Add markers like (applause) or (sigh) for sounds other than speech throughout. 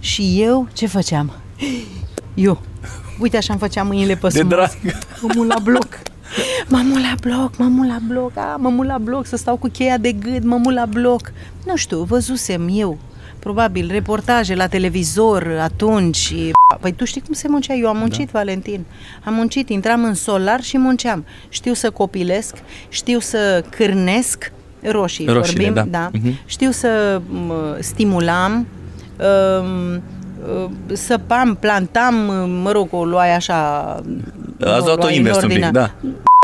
Și eu ce făceam? Eu. Uite așa îmi făceam mâinile pe De sumos. drag. Mă la bloc. Mă mut la bloc, mă mut la bloc, a, mă mut la bloc, să stau cu cheia de gât, mă mut la bloc. Nu știu, văzusem eu, probabil, reportaje la televizor atunci. și- Păi tu știi cum se muncea? Eu am muncit, da. Valentin. Am muncit, intram în solar și munceam. Știu să copilesc, știu să cârnesc roșii, Roșiile, vorbim, da. da. Mhm. Știu să mă, stimulam, um, uh, săpam, plantam, mă rog, o luai așa... Ați o luat-o luai în invers un pic, ordine. da.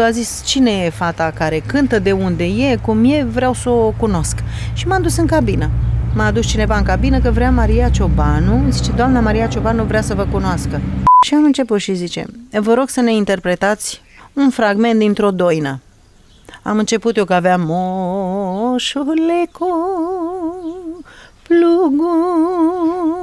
A zis, cine e fata care cântă, de unde e, cum e, vreau să o cunosc. Și m-am dus în cabină. M-a adus cineva în cabină că vrea Maria Ciobanu. Zice, doamna Maria Ciobanu vrea să vă cunoască. Și am început și zice, vă rog să ne interpretați un fragment dintr-o doină. Am început eu că aveam moșule cu plugum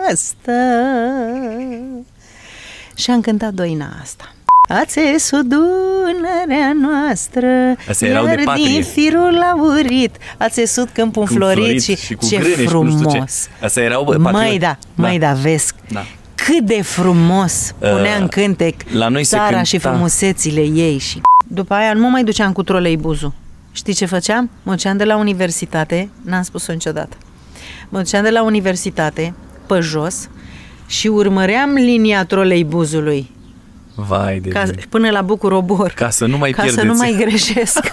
coastă și am cântat doina asta. Ați ieșit Dunărea noastră, Astea erau de iar patrie. din firul aurit, ați ieșit câmpul Cum înflorit și, și cu ce grâne și cu nu știu ce. frumos. Astea erau, bă, Măi patrioti. da, măi da, vezi Da. Cât de frumos punea Uh, în cântec la noi se țara și cânta- frumusețile ei și după aia nu mă mai duceam cu troleibuzul. Știi ce făceam? Mă duceam de la universitate, n-am spus-o niciodată. Mă duceam de la universitate pe jos și urmăream linia troleibuzului Vai de ca, mine. până la Bucurobor. Ca să nu mai ca să pierdeți. nu mai greșesc.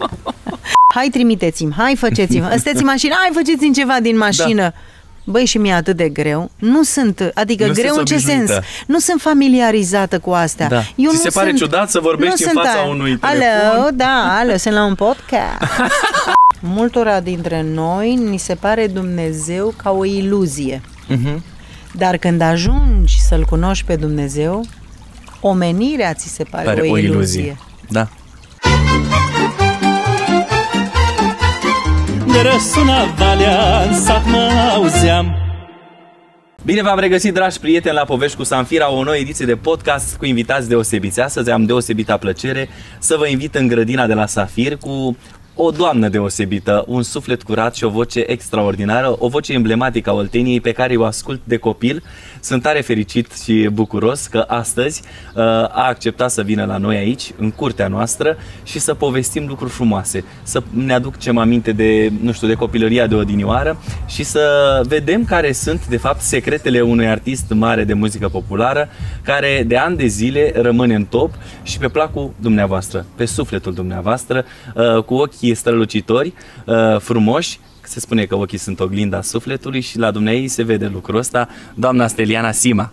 (laughs) hai trimiteți-mi, hai faceți-mi, ăsteți în mașină, hai faceți-mi ceva din mașină. Da. Băi, și mi-e atât de greu. Nu sunt, adică Nu greu sunt în ce obișnuită. sens? Nu sunt familiarizată cu astea. Da. Eu Ți nu se pare sunt, ciudat să vorbești nu în sunt fața aia. unui Alo, telefon? da, alo, sunt la un podcast. (laughs) Multora dintre noi ni se pare Dumnezeu ca o iluzie. Mhm. Dar când ajungi să-L cunoști pe Dumnezeu, omenirea ți se pare, Pare o, iluzie. Da. De răsuna valea în sat mă auzeam Bine v-am regăsit, dragi prieteni, la Povești cu Sanfira, o nouă ediție de podcast cu invitați deosebiți. Astăzi am deosebită plăcere să vă invit în grădina de la Safir cu o doamnă deosebită, un suflet curat și o voce extraordinară, o voce emblematică a Olteniei pe care o ascult de copil. Sunt tare fericit și bucuros că astăzi uh, a acceptat să vină la noi aici, în curtea noastră și să povestim lucruri frumoase, să ne aducem aminte de, nu știu, de copilăria de odinioară și să vedem care sunt, de fapt, secretele unui artist mare de muzică populară, care de ani de zile rămâne în top și pe placul dumneavoastră, pe sufletul dumneavoastră, uh, cu ochii strălucitori, uh, frumoși, se spune că ochii sunt oglinda sufletului și la dumneai se vede lucrul ăsta, doamna Steliana Sima.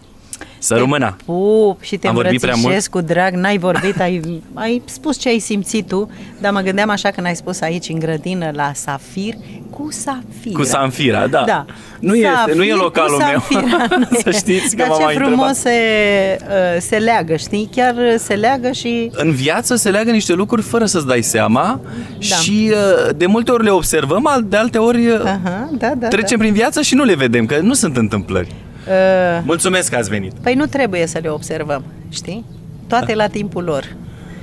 Să rămână! Pup și te Am vorbit prea îmbrățișez cu drag, n-ai vorbit, ai, ai spus ce ai simțit tu, dar mă gândeam așa când ai spus aici în grădină la Safir, cu Safira. Cu Sanfira, da. Da. Nu este- Safir nu e cu localul meu. Sanfira, (laughs) nu Să e. știți că Dar m-am ce mai frumos întrebat. se, uh, se leagă, știi? Chiar se leagă și... în viață se leagă niște lucruri fără să-ți dai seama Da. și uh, de multe ori le observăm, al- de alte ori uh, Aha, da, da, trecem prin viață și nu le vedem, că nu sunt întâmplări. Da. Uh, Mulțumesc că ați venit. păi nu trebuie să le observăm, știi? Toate la timpul lor.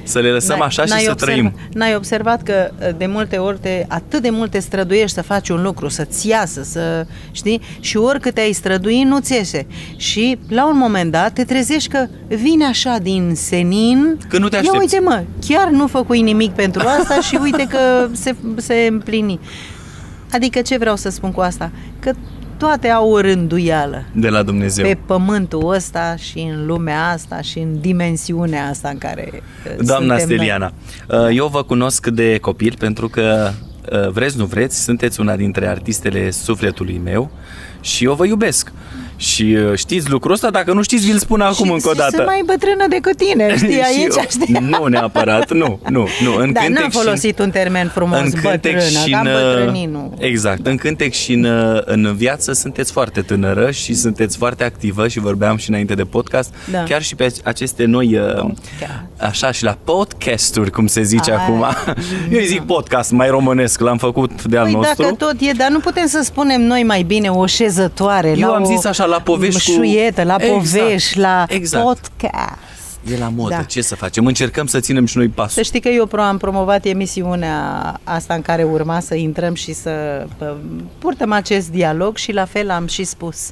Să le lăsăm N-ai- așa și n-ai să observ- trăim. N-ai observat că uh, de multe ori te, atât de multe străduiești să faci un lucru, să-ți iasă, să, știi? Și oricât te-ai strădui, nu-ți iese. Și la un moment dat te trezești că vine așa din senin. Că nu te Ia aștepți. uite mă, chiar nu făcui nimic pentru asta și uite că se, se împlini. Adică ce vreau să spun cu asta? Că toate au o rânduială De la Dumnezeu. pe pământul ăsta și în lumea asta și în dimensiunea asta în care uh, Doamna suntem noi. Steliana, uh, eu vă cunosc de copil pentru că uh, vreți, nu vreți, sunteți una dintre artistele sufletului meu și eu vă iubesc. Și uh, știți lucrul ăsta, dacă nu știți, vi-l spun acum și, încă o și dată. sunt mai bătrână decât tine, (laughs) știi, Și aici, eu- știi? Nu neapărat, nu, nu, nu. În Da, cântec n-am și în- folosit un termen frumos, în cântec bătrână, și că am în, bătrânii, nu. Exact. În cântec și în, în viață sunteți foarte tânără și sunteți foarte activă și vorbeam și înainte de podcast. Da. Chiar și pe aceste noi, uh, Podcast. așa, și la podcasturi, cum se zice Ai, acum. Eu îi zic podcast, mai românesc, l-am făcut de al Păi nostru. dacă tot e, dar nu putem să spunem noi mai bine o șezătoare, Eu la am o zis așa, la povești cu- șuietă, la Exact, povești, la exact. podcast. E la modă, Da. ce să facem? Încercăm să ținem și noi pasul. Să știi că eu pro- am promovat emisiunea asta în care urma să intrăm și să pă, purtăm acest dialog și la fel am și spus.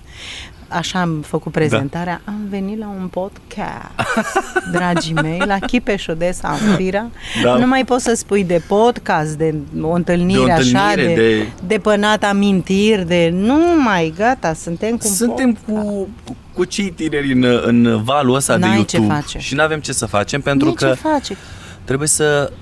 Așa am făcut prezentarea, am venit la un podcast, (laughs) dragii mei, la Chipeșul de Sanfira. Da. Nu mai poți să spui de podcast, de o întâlnire, De o întâlnire, așa, de, de- de... de pănat amintiri, de... Nu mai, gata, suntem cu un Suntem podcast. cu, cu cei tineri în, în valul ăsta de N-ai ce YouTube face. și nu avem ce să facem pentru Nici că ce face. trebuie să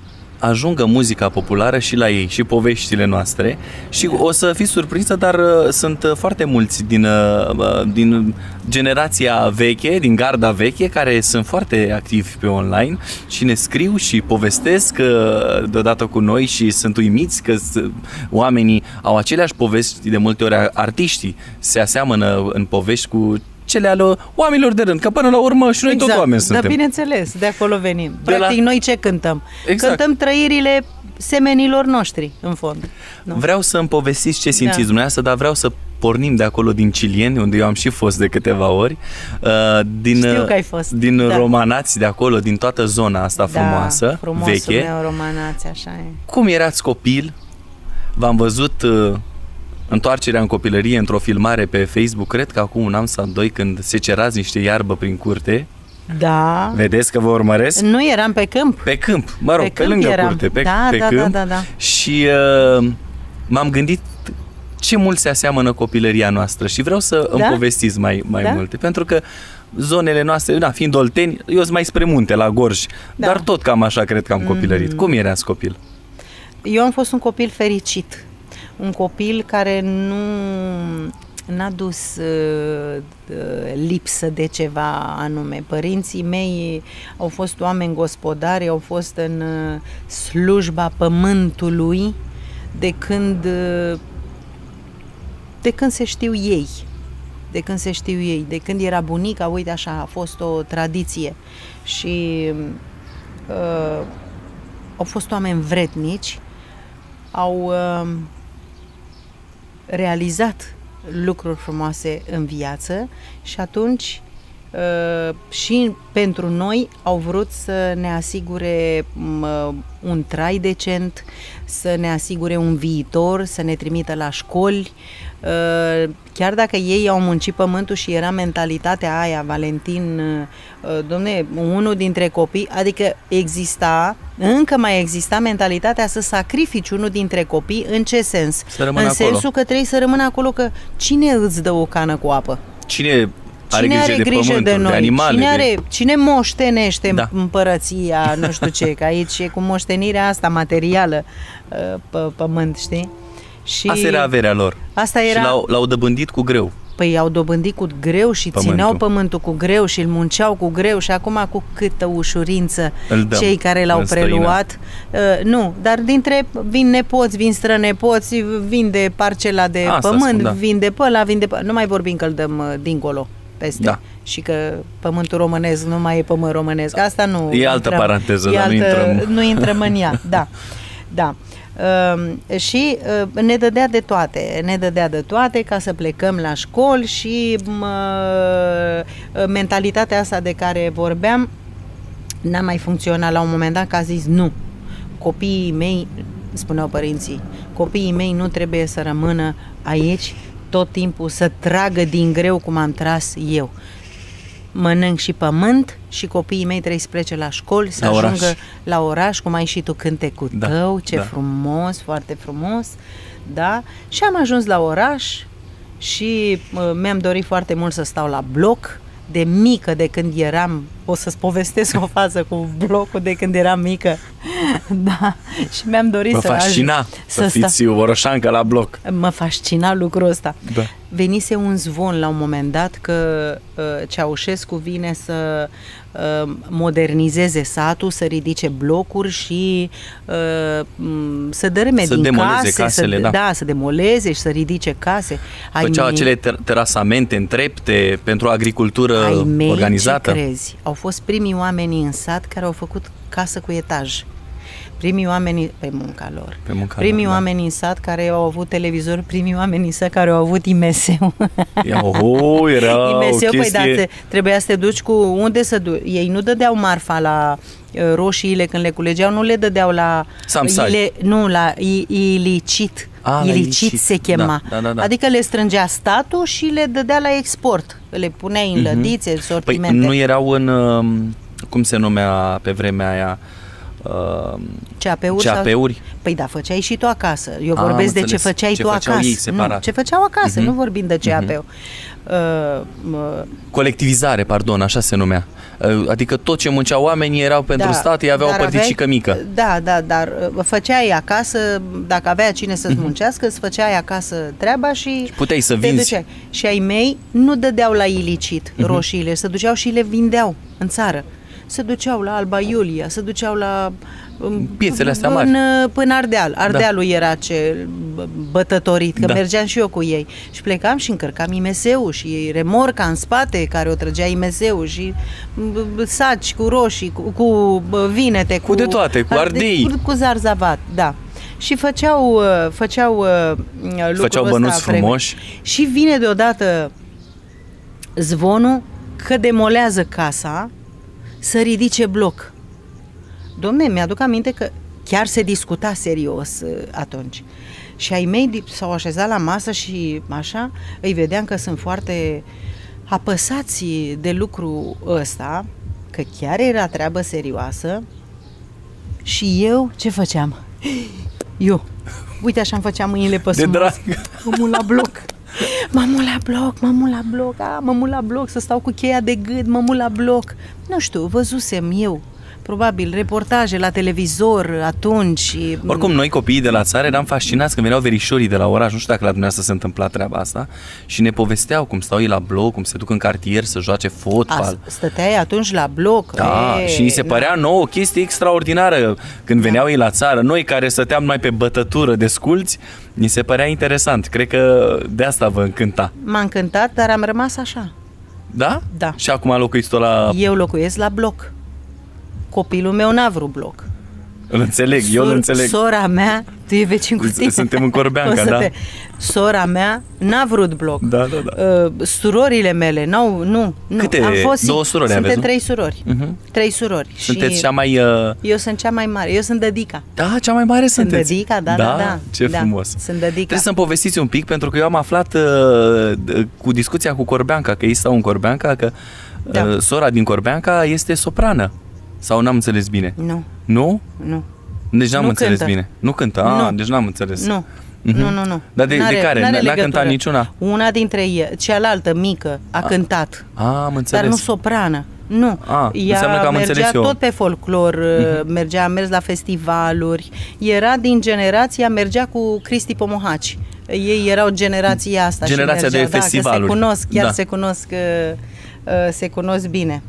ajungă muzica populară și la ei și poveștile noastre. Și o să fiți surprinsă, dar uh, sunt uh, foarte mulți din, uh, uh, din generația veche, din garda veche, care sunt foarte activi pe online și ne scriu și povestesc uh, deodată cu noi și sunt uimiți că s- oamenii au aceleași povești, de multe ori artiștii se aseamănă în povești cu cele ale oamenilor de rând, că până la urmă și noi tot oameni da, suntem. bineînțeles, de acolo venim. De la- Practic, noi ce cântăm? Exact. Cântăm trăirile semenilor noștri, în fond. Nu? Vreau să îmi povestiți ce simțiți Da. dumneavoastră, dar vreau să pornim de acolo din Cilieni, unde eu am și fost de câteva ori, uh, din, Știu uh, că ai fost, din da. romanați de acolo, din toată zona asta frumoasă, da, frumosul veche. meu romanați, așa e. Cum erați copil? V-am văzut uh, întoarcerea în copilărie într-o filmare pe Facebook, cred că acum un an sau doi, când se cerați niște iarbă prin curte. Da. Vedeți că vă urmăresc? Nu eram pe câmp. Pe câmp, mă rog, pe, Pe câmp lângă eram. curte, pe, Da, pe da, câmp. da, da, da. Și uh, m-am gândit ce mult se aseamănă copilăria noastră și vreau să îmi Da? povestiți mai, mai Da? multe, pentru că zonele noastre, da, fiind olteni, eu sunt mai spre munte, la Gorj, Da. dar tot cam așa cred că am copilărit. Mm. Cum erați copil? Eu am fost un copil fericit. Un copil care nu n-a dus uh, uh, lipsă de ceva anume. Părinții mei au fost oameni gospodari, au fost în uh, slujba pământului de când uh, de când se știu ei. De când se știu ei, de când era bunica, uite așa, a fost o tradiție. Și uh, au fost oameni vretnici, au uh, realizat lucruri frumoase în viață și atunci uh, și pentru noi au vrut să ne asigure m, un trai decent, să ne asigure un viitor, să ne trimită la școli. Uh, Chiar dacă ei au muncit pământul și era mentalitatea aia, Valentin, uh, domne, unul dintre copii, adică exista, încă mai exista mentalitatea să sacrifici unul dintre copii, în ce sens? Să rămână în acolo. sensul că trebuie să rămână acolo, că cine îți dă o cană cu apă? Cine are Cine grijă are de grijă pământuri, de noi? de animale? cine, de... are, cine moștenește Da. da. împărăția, nu știu ce, că aici e cu moștenirea asta materială uh, pe pământ, știi? Și Asta era averea lor. Asta era... Și l-au, l-au dobândit cu greu. Păi au dobândit cu greu și Pământul. țineau pământul cu greu și îl munceau cu greu și acum cu câtă ușurință Îl dăm cei care l-au în străină. preluat. Uh, nu, dar dintre vin nepoți, vin strănepoți, vin de parcela de Asta pământ, spun, da. vin de pe ăla, vin de pe... Nu mai vorbim că îl dăm uh, dincolo peste. Da. Și că pământul românesc nu mai e pământ românesc. Asta nu... E altă paranteză, e dar nu intrăm. Nu intrăm în ea, (laughs) da. Da. Uh, și uh, ne dădea de toate, ne dădea de toate ca să plecăm la școli și mă, mentalitatea asta de care vorbeam n-a mai funcționat la un moment dat că a zis nu, copiii mei, spuneau părinții, copiii mei nu trebuie să rămână aici tot timpul să tragă din greu cum am tras eu. Mănânc și pământ și copiii mei trebuie să plece la școli, să La oraș. ajungă la oraș, cum ai și tu cântecul Da, tău, ce da. frumos, foarte frumos, da? Și am ajuns la oraș și uh, mi-am dorit foarte mult să stau la bloc, de mică, de când eram, o să-ți povestesc o fază cu blocul de când eram mică, (laughs) da, și mi-am dorit Vă să fascina să, să fiți orășancă la bloc. Mă fascina lucrul ăsta. Da. Venise un zvon la un moment dat că uh, Ceaușescu vine să uh, modernizeze satul, să ridice blocuri și uh, m, să dărâme Să din demoleze case, casele, să, da. da, să demoleze și să ridice case. Ai Făceau mei- acele ter- terasamente în trepte pentru agricultură ai mei, organizată. ce crezi? Au fost primii oameni în sat care au făcut casă cu etaj. Primii oameni, pe munca lor, Pe munca primii lor, da. oameni în sat care au avut televizor, primii oameni în sat care au avut IMS-ul. Ia, oh, era o (laughs) IMS-ul, păi chestie... da, te, trebuia să te duci cu unde să duci. Ei nu dădeau marfa la uh, roșiile când le culegeau, nu le dădeau la Samsari. ile, nu, la i- ilicit. A, la ilicit ilicit, se chema. da, da, da, da. Adică le strângea statul și le dădea la export. Le puneai în lădițe, în Păi sortimente. nu erau în, um, cum se numea pe vremea aia, um, CAP-uri? sau- CAP-uri? Păi da, făceai și tu acasă. Eu Am vorbesc de ce înțeles. făceai Ce tu făceau acasă. ei separat. Nu, ce făceau acasă, Mhm. nu vorbim de CAP-ul. Uh, mă, Colectivizare, pardon, așa se numea. Uh, Adică tot ce munceau oamenii erau pentru Da, stat, ei aveau o dar părticică aveai- mică. Da, da, dar uh, făceai acasă, dacă avea cine să-ți muncească, îți făceai acasă treaba și... Mhm. puteai să te vinzi. Mhm. duceai. Și ai mei nu dădeau la ilicit roșiile, se duceau și le vindeau în țară. Se duceau la Alba Iulia, se duceau la... um, Piețele astea mari. Până, până Ardeal. Ardealul era ce bă- bătătorit, că Da. mergeam și eu cu ei. Și plecam și încărcam IMS-ul și remorca în spate care o trăgea IMS-ul și m, b- saci cu roșii, cu, cu bă, vinete, cu, de toate, cu ardei. Cu, cu zarzavat, da. Și făceau, uh, făceau uh, lucrul Făceau ăsta bănuți vreme. frumoși. Și vine deodată zvonul că demolează casa să ridice bloc. Domne, mi-aduc aminte că chiar se discuta serios uh, atunci. Și ai mei di- s-au așezat la masă și așa, îi vedeam că sunt foarte apăsați de lucru ăsta, că chiar era treabă serioasă și eu ce făceam? (gasps) Eu, uite așa îmi făceam mâinile pe De sus. drag. Mamă la bloc. (laughs) Mamă la bloc, mamă la bloc, a, mamă la bloc, să stau cu cheia de gât, mamă la bloc. Nu știu, văzusem eu, probabil, reportaje la televizor atunci. și- Oricum, noi copiii de la țară eram fascinați când veneau verișorii de la oraș, nu știu dacă la dumneavoastră se întâmpla treaba asta, și ne povesteau cum stau ei la bloc, cum se duc în cartier să joace A, fotbal. stăteai atunci la bloc. Da, e, și îi se părea nouă o chestie extraordinară când veneau ei la țară. Noi care stăteam mai pe bătătură de sculți, ni se părea interesant. Cred că de asta vă încânta. M-a încântat, dar am rămas așa. Da? Da. Și acum locuiți tot la... Eu locuiesc la bloc. Copilul meu n-a vrut bloc. Îl înțeleg, eu îl Sor- înțeleg. Sora mea, tu e vecin cu S- tine. suntem în Corbeanca, (laughs) O să da. Sora mea n-a vrut bloc. Da, da, da. Uh, surorile mele, n-au, nu, nu. Câte? Am fost, Două surori Suntem aveți, nu? trei surori. Mhm. Trei surori. Sunteți și cea mai... Uh... Eu sunt cea mai mare. Eu sunt dădica. Da, cea mai mare Sunt sunteți. dădica, da, da, da. Ce Da, frumos. sunt dădica. Trebuie să-mi povestiți un pic, pentru că eu am aflat uh, d- cu discuția cu Corbeanca, că ei stau în Corbeanca, că Da. uh, sora din Corbeanca este soprană. Sau n-am înțeles bine? Nu, Nu? nu. Deci n-am Nu înțeles cântă. bine. Nu cântă? Ah, Nu. deci n-am înțeles. Nu. Mhm. Nu, nu, nu. Dar de- de care? N-a- n-a legătură. cântat niciuna? Una dintre ei, cealaltă mică, a cântat. Ah, am înțeles. Dar nu soprană. Nu. Ah, Ea înseamnă că am mergea înțeles eu. Mhm. tot pe folclor, uh mergea, a mers la festivaluri. Era din generația, mergea cu Cristi Pomohaci. Ei erau generația asta. și Generația de mergea, festivaluri. Da, că se cunosc, chiar Da. se cunosc, uh, uh, se cunosc bine.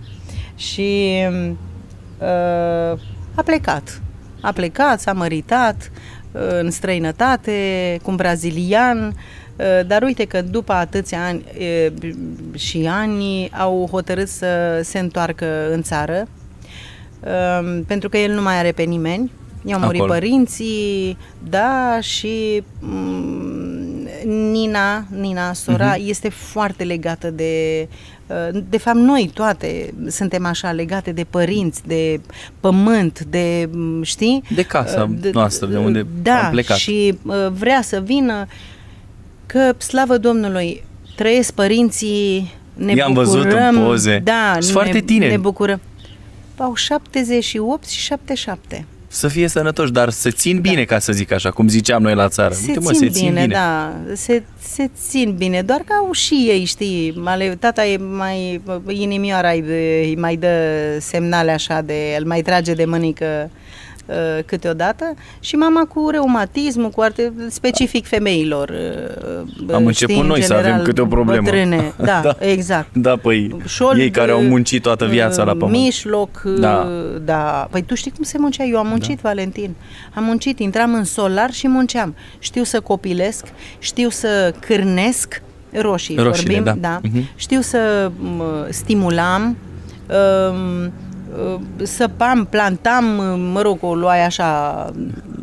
Și uh, a plecat. A plecat, s-a măritat uh, în străinătate, cu un brazilian, uh, dar uite că după atâția ani uh, și ani au hotărât să se întoarcă în țară, uh, pentru că el nu mai are pe nimeni. I-au murit Acolo. părinții, da, și mm, Nina, Nina, sora, Mhm. este foarte legată de... uh, De fapt, noi toate suntem așa legate de părinți, de pământ, de, mm, știi? De casa Uh, noastră, de unde da, am plecat. și uh, vrea să vină că, slavă Domnului, trăiesc părinții, ne I-am bucurăm. văzut în poze. Da, Sunt foarte ne, tineri. Ne bucurăm. Au 78 și 77. Să fie sănătoși, dar să țin bine, ca să zic așa, cum ziceam noi la țară. Da. Se Uite, mă, țin se țin bine, bine. da, se, se țin bine, doar că au și ei, știi, ale, tata e mai, inimioara îi, îi mai dă semnale așa de, îl mai trage de mânică uh, câteodată și mama cu reumatismul, cu arte specific femeilor. uh, Am știi, început în noi să general, avem câte o problemă. Bătrâne, (laughs) da, Da. exact. Da, păi, Șold, ei care au muncit toată viața la uh, pământ. Mijloc, Da. da. da. Păi tu știi cum se muncea? Eu am muncit, da. Valentin. Am muncit, intram în solar și munceam. Știu să copilesc, știu să cârnesc roșii, Roșiile, vorbim, da. da. Mhm. Știu să mă, stimulam, um, uh, săpam, plantam, uh, mă rog, o luai așa...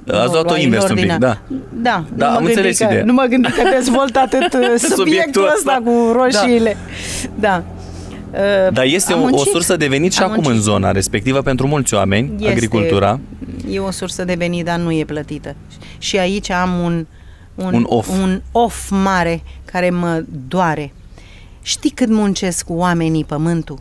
Ați luat-o luai în invers un pic, ordinea- da. Da, Da, nu mă am gândi înțeles că, ideea. Nu mă gândi că dezvolt (laughs) atât uh, subiectul Subiectul ăsta ăsta. cu roșiile. Da. Uh, Dar este am o, o muncit. sursă de venit și Am acum în muncit. zona respectivă pentru mulți oameni, Este- agricultura. E o sursă de venit, dar nu e plătită. Și aici am un, un, Un off. un off mare care mă doare. Știi cât muncesc oamenii pământul?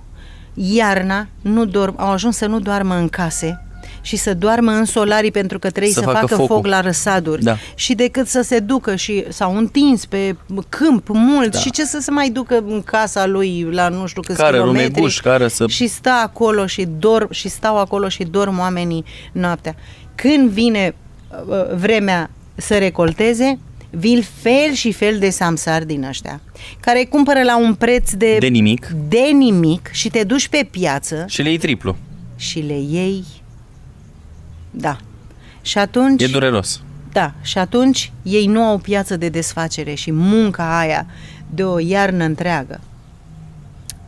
Iarna nu dorm, au ajuns să nu doarmă în case și să doarmă în solarii pentru că trebuie Să să, facă facă focul. foc la răsaduri. Da. Și decât să se ducă și s-au întins pe câmp mult Da. și ce să se mai ducă în casa lui la nu știu câți Care, kilometri. rumeguș, care să- Și stă acolo și dorm și stau acolo și dorm oamenii noaptea. Când vine uh, vremea să recolteze, vin fel și fel de samsari din ăștia, care cumpără la un preț de, De nimic. de nimic și te duci pe piață Și le iei triplu. și le iei. Da. Și atunci... E dureros. Da, și atunci ei nu au piață de desfacere și munca aia de o iarnă întreagă.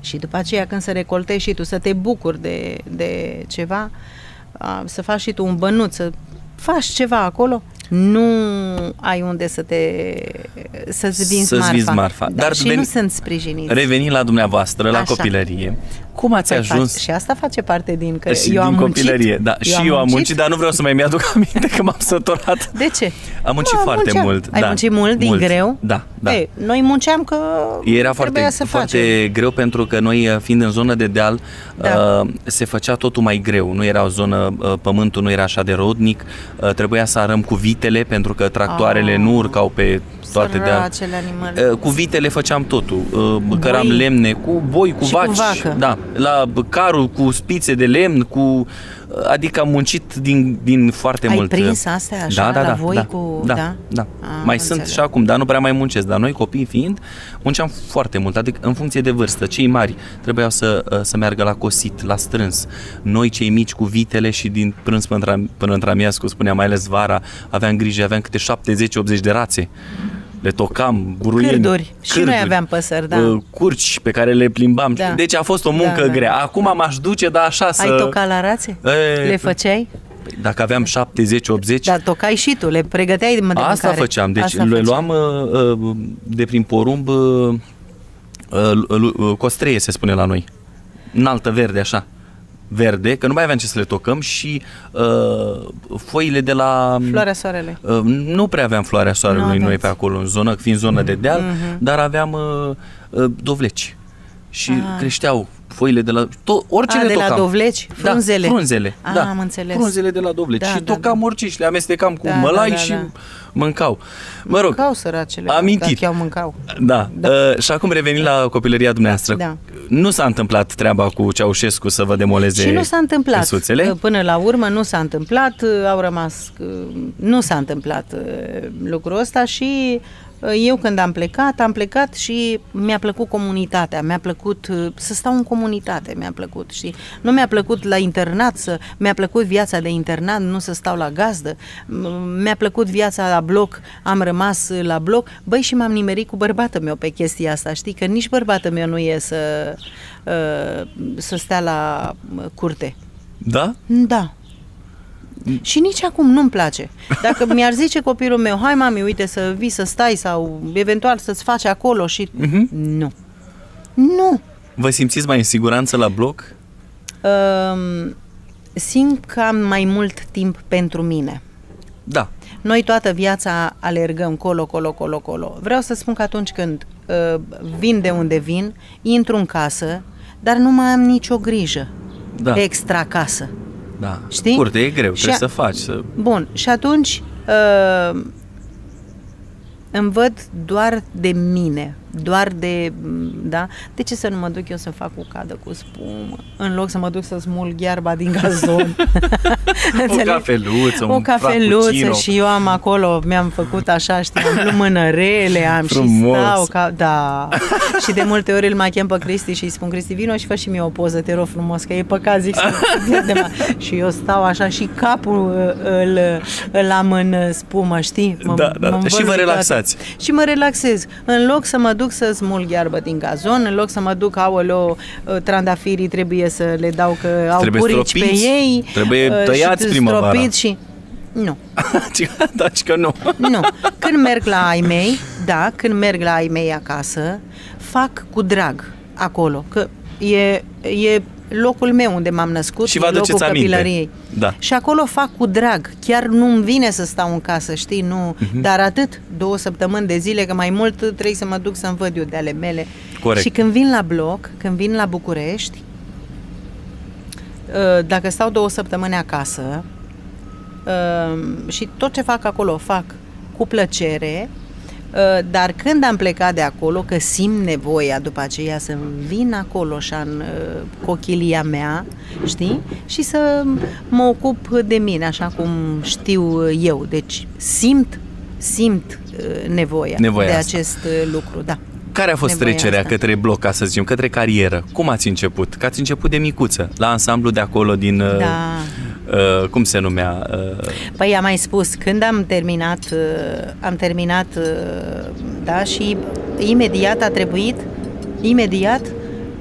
Și după aceea când să recoltezi și tu să te bucuri de, de ceva, a, să faci și tu un bănuț, să faci ceva acolo, nu ai unde să te să-ți vinzi Să-ți marfa. vinzi marfa. Da, Dar și veni- nu sunt sprijiniți. Revenind la dumneavoastră, la Așa. copilărie, cum ați Păi ajuns fac- și asta face parte din că și eu am din muncit. copilărie? Da, și eu am muncit, dar nu vreau să mai mi-aduc (laughs) aminte că m-am săturat. De ce? Am muncit Nu, foarte munceam. mult. Ai da, muncit mult, din greu? Da, da. Ei, noi munceam că Era trebuia foarte, să foarte facem. greu pentru că noi, uh, fiind în zonă de deal, Da. uh, se făcea totul mai greu. Nu era o zonă, uh, pământul nu era așa de rodnic, uh, trebuia să arăm cu vitele pentru că tractoarele Ah. nu urcau pe toate deal. Săracele animale. Uh, Cu vitele făceam totul. Uh, Căram Boi. lemne, cu boi, cu Și cu vaci. vacă. Da, la carul cu spițe de lemn, cu uh, adică am muncit din, din foarte Ai mult. prins astea așa da, da, la da, voi da, cu- da, da? da. Am Mai sunt înțeles. și acum, dar nu prea mai muncesc. Dar noi, copii fiind, munceam foarte mult, adică în funcție de vârstă. Cei mari trebuiau să, uh, să meargă la cosit, la strâns. Noi, cei mici, cu vitele și din prânz până, între- până între amiază, cum spuneam, mai ales vara, aveam grijă, aveam câte 70-80 de rațe. Le tocam, buruieni, Cârduri. Și noi aveam păsări, da. uh, curci pe care le plimbam. Da. Deci a fost o muncă Da, da. grea. Acum m-aș duce, dar așa să... Ai tocat la rațe? E, Le făceai? Dacă aveam 70-80, Dar tocai și tu, le pregăteai de de Asta mâncare. făceam, deci Asta le făceai. luam uh, uh, de prin porumb uh, uh, uh, costreie, se spune la noi. Înaltă verde, așa. Verde, că nu mai aveam ce să le tocăm și uh, foile de la... Floarea soarele. Uh, nu prea aveam floarea soarelui Nu noi aveți. pe acolo, în zonă, fiind zonă de deal, Mhm. dar aveam uh, uh, dovleci. Și Ah. creșteau foile de la... To- orice A, le de la tocam. dovleci? Frunzele? Da, frunzele. Ah, da. am înțeles. Frunzele de la dovleci. Da, și da, tocam da. orice și le amestecam cu Da, mălai da, da, și da. mâncau. Mă rog, Mâncau săracele. Amintit. Dacă iau mâncau. da. da. Uh, și acum revenind la copilăria dumneavoastră. Da. Nu s-a întâmplat treaba cu Ceaușescu să vă demoleze Și nu s-a întâmplat. căsuțele? Până la urmă nu s-a întâmplat, au rămas, nu s-a întâmplat uh, lucrul ăsta și uh, eu când am plecat, am plecat și mi-a plăcut comunitatea, mi-a plăcut uh, să stau în comunitate, mi-a plăcut, știi? Nu mi-a plăcut la internat, să, mi-a plăcut viața de internat, nu să stau la gazdă, M- mi-a plăcut viața la bloc, am rămas uh, la bloc, băi și m-am nimerit cu bărbatul meu pe chestia asta, știi? Că nici bărbatul meu nu e să, uh, să stea la uh, curte. Da? Da. Și nici acum nu-mi place. Dacă (laughs) mi-ar zice copilul meu, hai mami, uite să vii să stai sau eventual să-ți faci acolo și... Mhm. Nu. Nu. Vă simțiți mai în siguranță la bloc? Um, simt că am mai mult timp pentru mine. Da. Noi toată viața alergăm colo, colo, colo, colo. Vreau să spun că atunci când uh, vin de unde vin, intru în casă, dar nu mai am nicio grijă Da. extra acasă. Da. Știi? Curte e greu, Și trebuie a- să faci. Să... Bun, și atunci uh, îmi văd doar de mine, doar de, da? De ce să nu mă duc eu să fac o cadă cu spumă, în loc să mă duc să smulg iarba din gazon? (laughs) O Înțelegi? cafeluță, o un cafeluță frappuccino. și eu am acolo, mi-am făcut așa, știi, am lumânărele, am Frumos. și stau ca, da. și de multe ori îl mai chem pe Cristi și îi spun, Cristi, vino și fă și mie o poză, te rog frumos, că e păcat, zic, să pierdem. Și eu stau așa și capul uh, îl, îl am în uh, spumă, știi? Da, da, da. Și vă învălui relaxați. toate. Și mă relaxez. În loc să mă duc duc să smulg iarbă din gazon, în loc să mă duc, aoleo, uh, trandafirii trebuie să le dau că au Trebuie purici pe stropiți, ei. trebuie uh, tăiați și primăvara. stropiți și... Nu, da, (laughs) ci că nu. nu. Când merg la ai mei, da, când merg la ai mei acasă, fac cu drag acolo, că e, e locul meu unde m-am născut, Și vă e aduceți locul aminte. copilăriei. Da. Și acolo fac cu drag. Chiar nu-mi vine să stau în casă, știi? Nu. Mhm. Dar atât, două săptămâni de zile, că mai mult trebuie să mă duc să-mi văd eu de ale mele. Corect. Și când vin la bloc, când vin la București, uh, dacă stau două săptămâni acasă uh, și tot ce fac acolo o fac cu plăcere, uh, dar când am plecat de acolo, că simt nevoia după aceea să vin acolo și în uh, cochilia mea, știi? Și să mă ocup de mine, așa cum știu eu. Deci simt, simt uh, nevoia, Nevoia de asta. acest uh, lucru, da. Care a fost Nevoia trecerea asta. către bloc, ca să zicem, către carieră? Cum ați început? Că ați început de micuță, la ansamblu de acolo din... uh, Da. Uh, cum se numea? Uh, Păi am mai spus, când am terminat, uh, am terminat, uh, da, și imediat a trebuit, imediat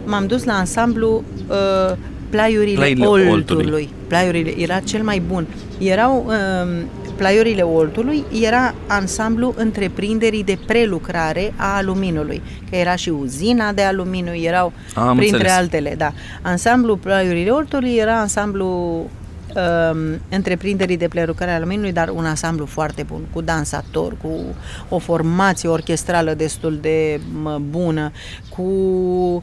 m-am dus la ansamblu uh, Plaiurile Plaiurile Oltului. Oltului. Plaiurile, era cel mai bun. Erau uh, Plaiurile Oltului, era ansamblu întreprinderii de prelucrare a aluminului, că era și uzina de aluminiu, erau Am printre înțeles. altele, da. Ansamblu Plaiurile Oltului era ansamblu um, întreprinderii de prelucrare a aluminiului, dar un ansamblu foarte bun, cu dansator, cu o formație orchestrală destul de mă, bună, cu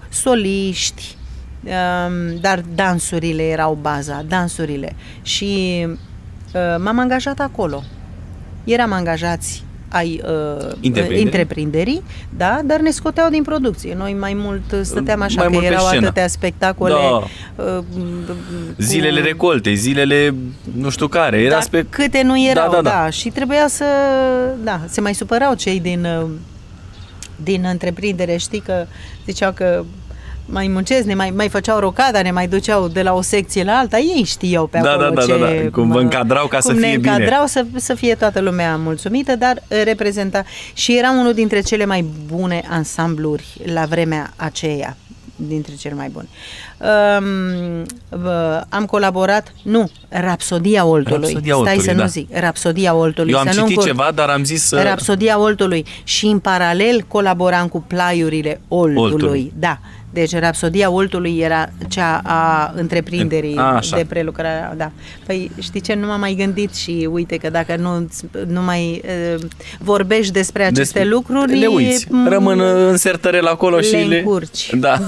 soliști, um, dar dansurile erau baza, dansurile. Și uh, m-am angajat acolo. Eram angajați ai uh, Întreprinderi. întreprinderii, da, dar ne scoteau din producție. Noi mai mult stăteam așa, Mai că mult pe erau scenă. atâtea spectacole. Da. uh, zilele cu- recolte, zilele nu știu care. Era dar pe... câte nu erau, Da, da, da, da. da, și trebuia să, da, se mai supărau cei din, uh, din întreprindere, știi că ziceau că mai muncesc, ne mai, mai făceau rocada, ne mai duceau de la o secție la alta, ei știau pe Da, acolo da, da, ce... da, da. Cum vă încadrau ca cum să ne fie bine. încadrau să, să fie toată lumea mulțumită, dar uh, reprezenta și era unul dintre cele mai bune ansambluri la vremea aceea dintre cele mai bune. Um, vă- am colaborat, nu, Rapsodia Oltului. Rapsodia Stai Oltului, să da. nu zic, Rapsodia Oltului. Eu am să nu citit încurc. ceva, dar am zis să... Rapsodia Oltului și în paralel colaboram cu plaiurile Oltului. Oltului. Da. Deci Rapsodia Oltului era cea a întreprinderii A, așa. de prelucrare. Da. Păi știi ce, nu m-am mai gândit și uite că dacă nu, nu mai uh, vorbești despre aceste Des- lucruri... Le uiți. m- Rămân în sertărel acolo le și le... încurci. Da. (laughs)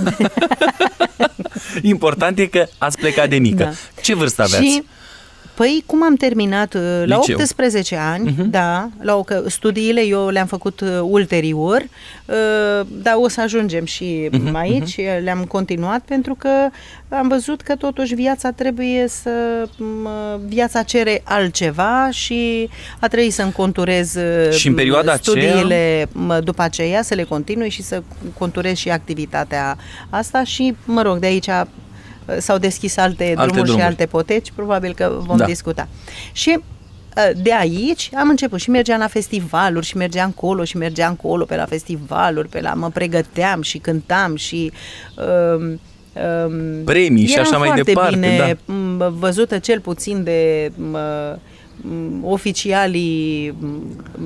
Important e că ați plecat de mică. Da. Ce vârstă aveați? Și, păi, cum am terminat? uh, La Liceu. 18 ani, Mhm. da, la o, că studiile eu le-am făcut uh, ulterior, uh, dar o să ajungem și Mhm, aici, le-am continuat pentru că am văzut că totuși viața trebuie să, m, viața cere altceva și a trebuit să-mi conturez uh, Și în perioada aceea- studiile mă, după aceea, să le continui și să conturez și activitatea asta și, mă rog, de aici uh, s-au deschis alte, Alte drumuri, drumuri. și alte poteci, probabil că vom Da. discuta. Și uh, de aici am început și mergeam la festivaluri și mergeam colo și mergeam colo pe la festivaluri, pe la mă pregăteam și cântam și um, um, Premii și eram așa mai foarte departe, bine m, văzută cel puțin de m, m, oficialii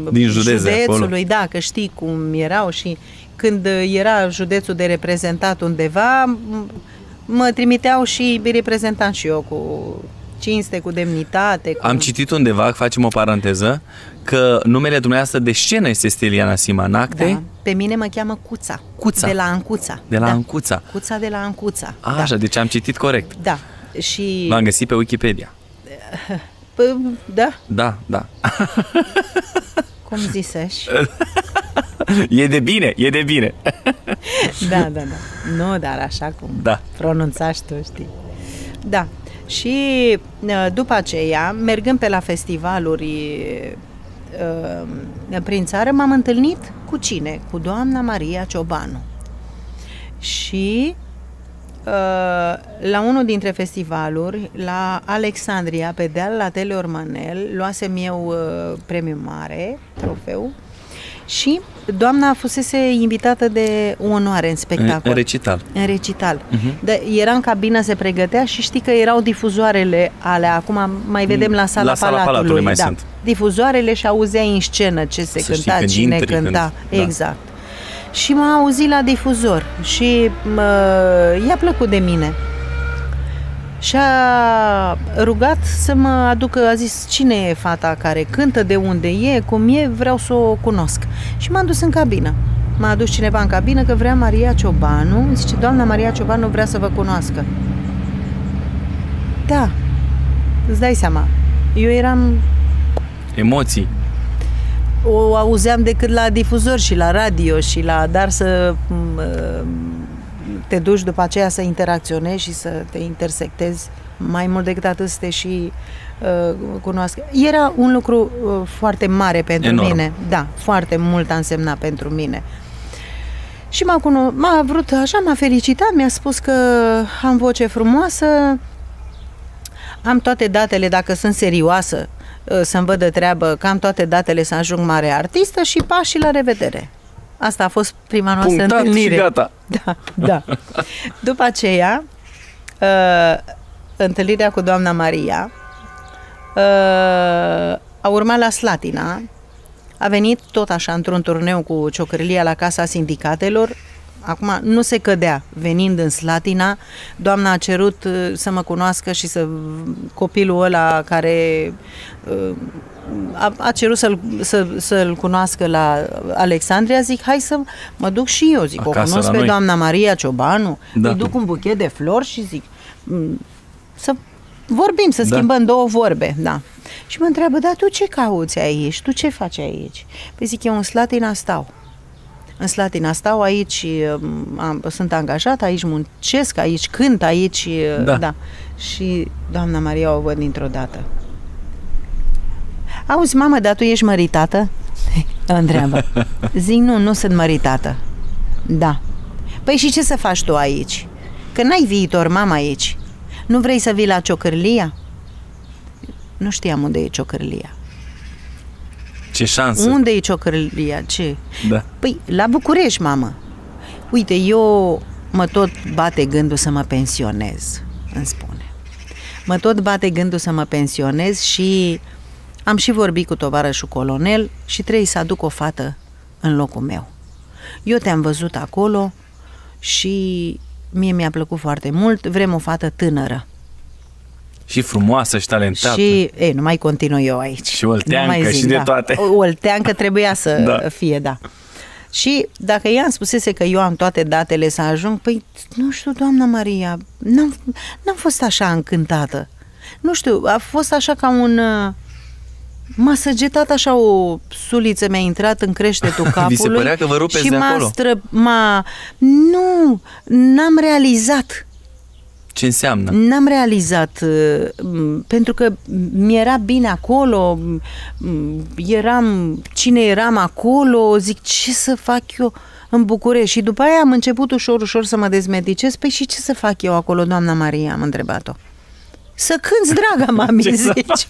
m, Din județ de acolo. județului, da, că știi cum erau și când era județul de reprezentat undeva, m- mă trimiteau și reprezentam și eu cu cinste, cu demnitate. Cu... Am citit undeva, facem o paranteză, că numele dumneavoastră de scenă este Steliana Simanacte. da. Pe mine mă cheamă Cuța. Cuța. De la Ancuța. De la da. Ancuța. Cuța de la Ancuța. A, da. Așa, deci am citit corect. Da. Și... V-am găsit pe Wikipedia. P- da, Da, da. (laughs) cum zisești? (laughs) e de bine, e de bine. (laughs) Da, da, da. Nu, dar așa cum Da. pronunțași tu, știi. Da. Și uh, după aceea, mergând pe la festivaluri uh, prin țară, m-am întâlnit cu cine? Cu doamna Maria Ciobanu. Și uh, la unul dintre festivaluri, la Alexandria, pe deal la Teleormanel, luasem eu uh, premiu mare, trofeu, Și doamna fusese invitată de onoare în spectacol. În recital. În recital. Mhm. De, era în cabină, se pregătea și știi că erau difuzoarele alea. Acum mai vedem la sala, La sala Palatului. Palatului mai da. sunt. Difuzoarele și auzeai în scenă ce se Să știi cânta, când cine intri, cânta. când- da. Exact. Și m-a auzit la difuzor și mă, i-a plăcut de mine. Și a rugat să mă aducă, a zis, cine e fata care cântă, de unde e, cum e, vreau să o cunosc. Și m-am dus în cabină. M-a adus cineva în cabină că vrea Maria Ciobanu, zice, doamna Maria Ciobanu vrea să vă cunoască. Da, îți dai seama, eu eram Emoții. O auzeam decât la difuzor și la radio și la dar să m, te duci după aceea să interacționezi și să te intersectezi mai mult decât atât să te și uh, cunoască. Era un lucru uh, foarte mare pentru Enorm. mine. Da, foarte mult a însemnat pentru mine. Și m-a, cuno- m-a vrut așa, m-a felicitat, mi-a spus că am voce frumoasă, am toate datele, dacă sunt serioasă, uh, să-mi văd de treabă, că am toate datele să ajung mare artistă și pa și la revedere. Asta a fost prima noastră Punctat întâlnire. și gata. (laughs) Da, da. După aceea, uh, întâlnirea cu doamna Maria uh, a urmat la Slatina. A venit tot așa într-un turneu cu ciocărlia la Casa Sindicatelor. Acum nu se cădea venind în Slatina. Doamna a cerut uh, să mă cunoască și să copilul ăla care uh, a, a cerut să-l, să, să-l cunoască la Alexandria, zic, hai să mă duc și eu, zic, Acasă o cunosc la pe noi. doamna Maria Ciobanu, Da. da. îi duc un buchet de flori și zic, "M, să vorbim, să Da. schimbăm două vorbe, da. Și mă întreabă, dar tu ce cauți aici? Tu ce faci aici? Păi zic, eu în Slatina stau. În Slatina stau aici, um, am, sunt angajat, aici muncesc, aici cânt, aici... uh, Da. da. Și doamna Maria o văd dintr-o dată. Auzi, mamă, dar tu ești măritată? Mă (laughs) întreabă. Zic, nu, nu sunt măritată. Da. Păi și ce să faci tu aici? Că n-ai viitor, mama, aici. Nu vrei să vii la ciocârlia? Nu știam unde e ciocârlia. Ce șansă. Unde e ciocârlia? Ce? Da. Păi, la București, mamă. Uite, eu mă tot bate gândul să mă pensionez, îmi spune. Mă tot bate gândul să mă pensionez și am și vorbit cu tovarășul colonel și trebuie să aduc o fată în locul meu. Eu te-am văzut acolo și mie mi-a plăcut foarte mult, vrem o fată tânără. Și frumoasă și talentată. Și, ei, nu mai continui eu aici. Și olteancă Nu mai și de da. toate. O olteancă trebuia să Da. (laughs) da. fie, da. Și dacă ea îmi spusese că eu am toate datele să ajung, păi, nu știu, doamna Maria, n-am, n-am fost așa încântată. Nu știu, a fost așa ca un... uh, M-a săgetat așa o suliță, mi-a intrat în creștetul capului. (laughs) Vi se părea că vă rupeți și de m-a acolo? Stră, m-a, nu, n-am realizat. Ce înseamnă? N-am realizat, uh, m, pentru că mi-era bine acolo, m, eram, cine eram acolo, zic, ce să fac eu în București? Și după aia am început ușor, ușor să mă dezmedicez. Păi și ce să fac eu acolo, doamna Maria? Am întrebat-o. Să cânți, draga (laughs) mami, Ce să zice.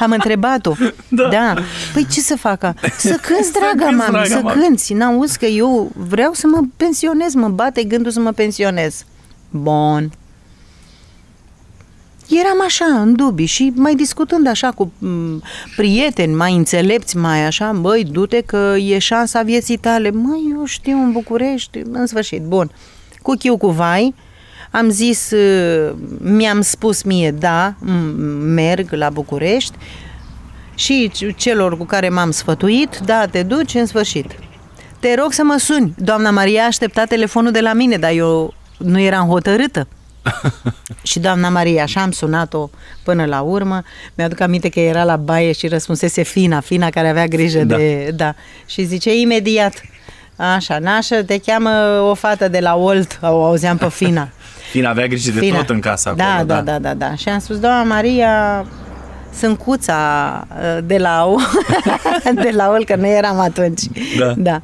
Am întrebat-o. Da. Da. Păi ce să facă? Să (laughs) cânți, Să draga cânți, mami, draga să mami. cânți. N-auzi că eu vreau să mă pensionez, mă bate gândul să mă pensionez. Bun. Eram așa, în dubii și mai discutând așa cu m, prieteni mai înțelepți, mai așa, băi, du-te că e șansa vieții tale. Măi, eu știu, în București, în sfârșit, bun. Cu chiu cu vai, am zis, uh, mi-am spus mie, da, m- merg la București și celor cu care m-am sfătuit, da, te duci în sfârșit. Te rog să mă suni. Doamna Maria aștepta telefonul de la mine, dar eu nu eram hotărâtă. (laughs) și doamna Maria, așa am sunat-o până la urmă. Mi-aduc aminte că era la baie și răspunsese Fina, Fina care avea grijă Da. de... Da. Și zice imediat, așa, nașă, te cheamă o fată de la Olt, o auzeam pe Fina. (laughs) Fina avea grijă de Fina. tot în casa da, acolo. da, da, da, da. Și am spus, doamna Maria, sunt cuța uh, de la O, (laughs) de la Ol, că nu eram atunci. Da. Da,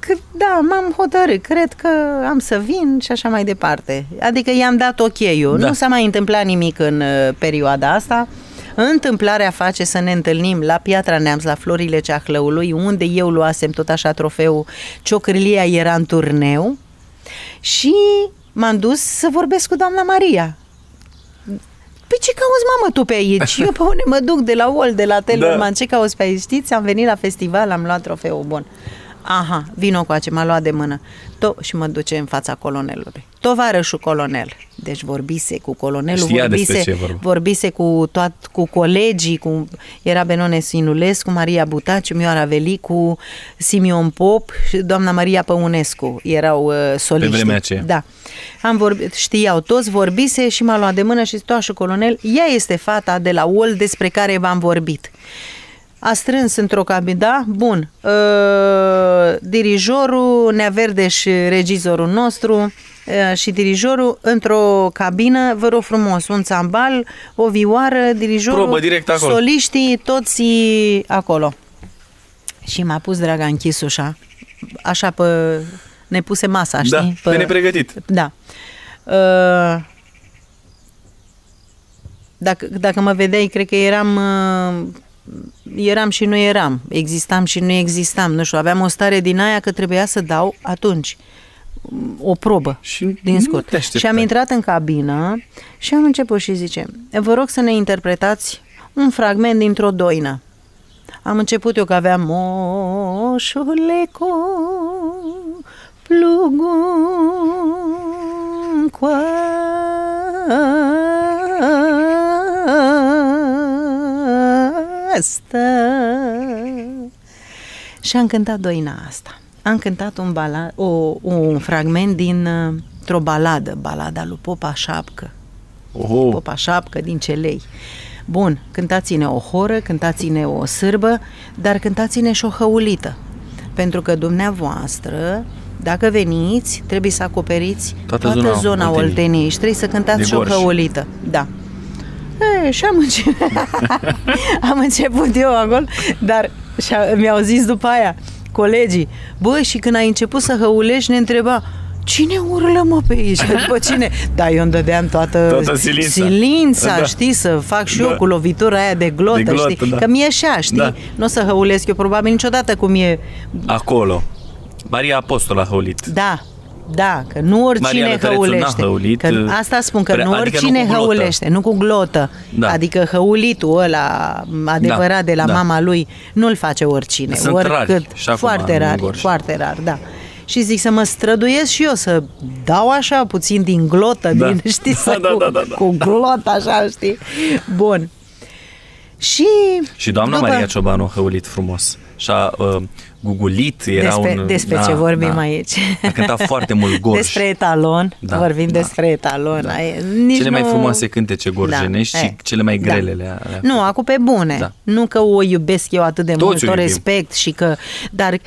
că, da m-am hotărât, cred că am să vin și așa mai departe. Adică i-am dat ok-ul, Da. nu s-a mai întâmplat nimic în uh, perioada asta. Întâmplarea face să ne întâlnim la Piatra Neamț, la Florile Ceahlăului, unde eu luasem tot așa trofeul Ciocârlia era în turneu și m-am dus să vorbesc cu doamna Maria. Păi ce cauți, mamă, tu pe aici? (laughs) Eu pe unde mă duc, de la Ol, de la Tellerman, da. ce cauți pe aici? Știți, am venit la festival, am luat trofeul bun. Aha, vino coace, m-a luat de mână. To- și mă duce în fața colonelului. Tovarășul colonel. Deci vorbise cu colonelul, Știa despre vorbise, ce e vorba. vorbise cu, toat, cu colegii, cu, era Benone Sinulescu, Maria Butaciu, Mioara Velicu, Simion Pop și doamna Maria Păunescu. Erau uh, soliști. vremea aceea. Da. Am vorbit, știau toți, vorbise și m-a luat de mână și toașă colonel, ea este fata de la UOL despre care v-am vorbit. A strâns într-o cabină, da? Bun. Uh, dirijorul, Nea Verdeș, regizorul nostru uh, și dirijorul într-o cabină, vă rog frumos, un țambal, o vioară, dirijorul, Probă direct acolo. soliștii, toți acolo. Și m-a pus, draga, închis ușa, așa pe... Ne puse masa, Da, știi? pe nepregătit. Da. Uh, dacă, dacă mă vedeai, cred că eram uh, eram și nu eram, existam și nu existam, nu știu, aveam o stare din aia că trebuia să dau atunci o probă Și din nu scurt. te așteptai. Și am intrat în cabină și am început și zice, vă rog să ne interpretați un fragment dintr-o doină. Am început eu că aveam moșule cu plugul coastă. Și am cântat doina asta. Am cântat un, bala, o, un fragment din uh, o baladă, balada lui Popa Șapcă. Oho, Popa Șapcă din Celei. Bun, cântați-ne o horă, cântați-ne o sârbă, dar cântați-ne și o hăulită. Pentru că dumneavoastră, dacă veniți, trebuie să acoperiți Toată toată zona zona, zona Olteniei. Olteniei și trebuie să cântați De și o Gorj. hăulită. Da. E, și am început, (laughs) am început eu acolo, dar și mi-au zis după aia colegii, bă, și când ai început să hăulești, ne întreba, cine urlă mă pe aici? (laughs) După cine? Da, eu îmi dădeam toată, Toată silința. silința Da. știi, să fac și eu Da. cu lovitura aia de glotă, De glotă, știi? da. Că mi ieșea, știi? Da. Nu o să hăulesc eu probabil niciodată cum e, acolo. Maria Apostol a hăulit. da, da, că nu oricine Maria Lătărețu hăulește. n-a hăulit, că asta spun, că pre- nu adică oricine nu cu glotă. hăulește, nu cu glotă. Da. Adică hăulitul ăla adevărat Da, de la da. mama lui nu-l face oricine. Sunt oricât. rari și acum foarte în rar, Gorj. foarte rar, da. Și zic să mă străduiesc și eu să dau așa puțin din glotă, Da. din, (laughs) știi, să Da, cu, da, da, da. cu glotă așa, știi? Bun. Și Și doamna după- Maria Ciobanu a hăulit frumos. Și a uh, gugulit, era despre, un... despre da, ce vorbim da. aici? A cântat foarte mult (laughs) gorj. Despre etalon, Da, vorbim da. despre etalon. Da. Ai- Nici Cele mai nu... frumoase cântece gorjenești Da, și e, cele mai da. grele le alea. Nu, acum pe bune. Da. Nu că o iubesc eu atât de Toți mult, o o iubim. respect și că... Dar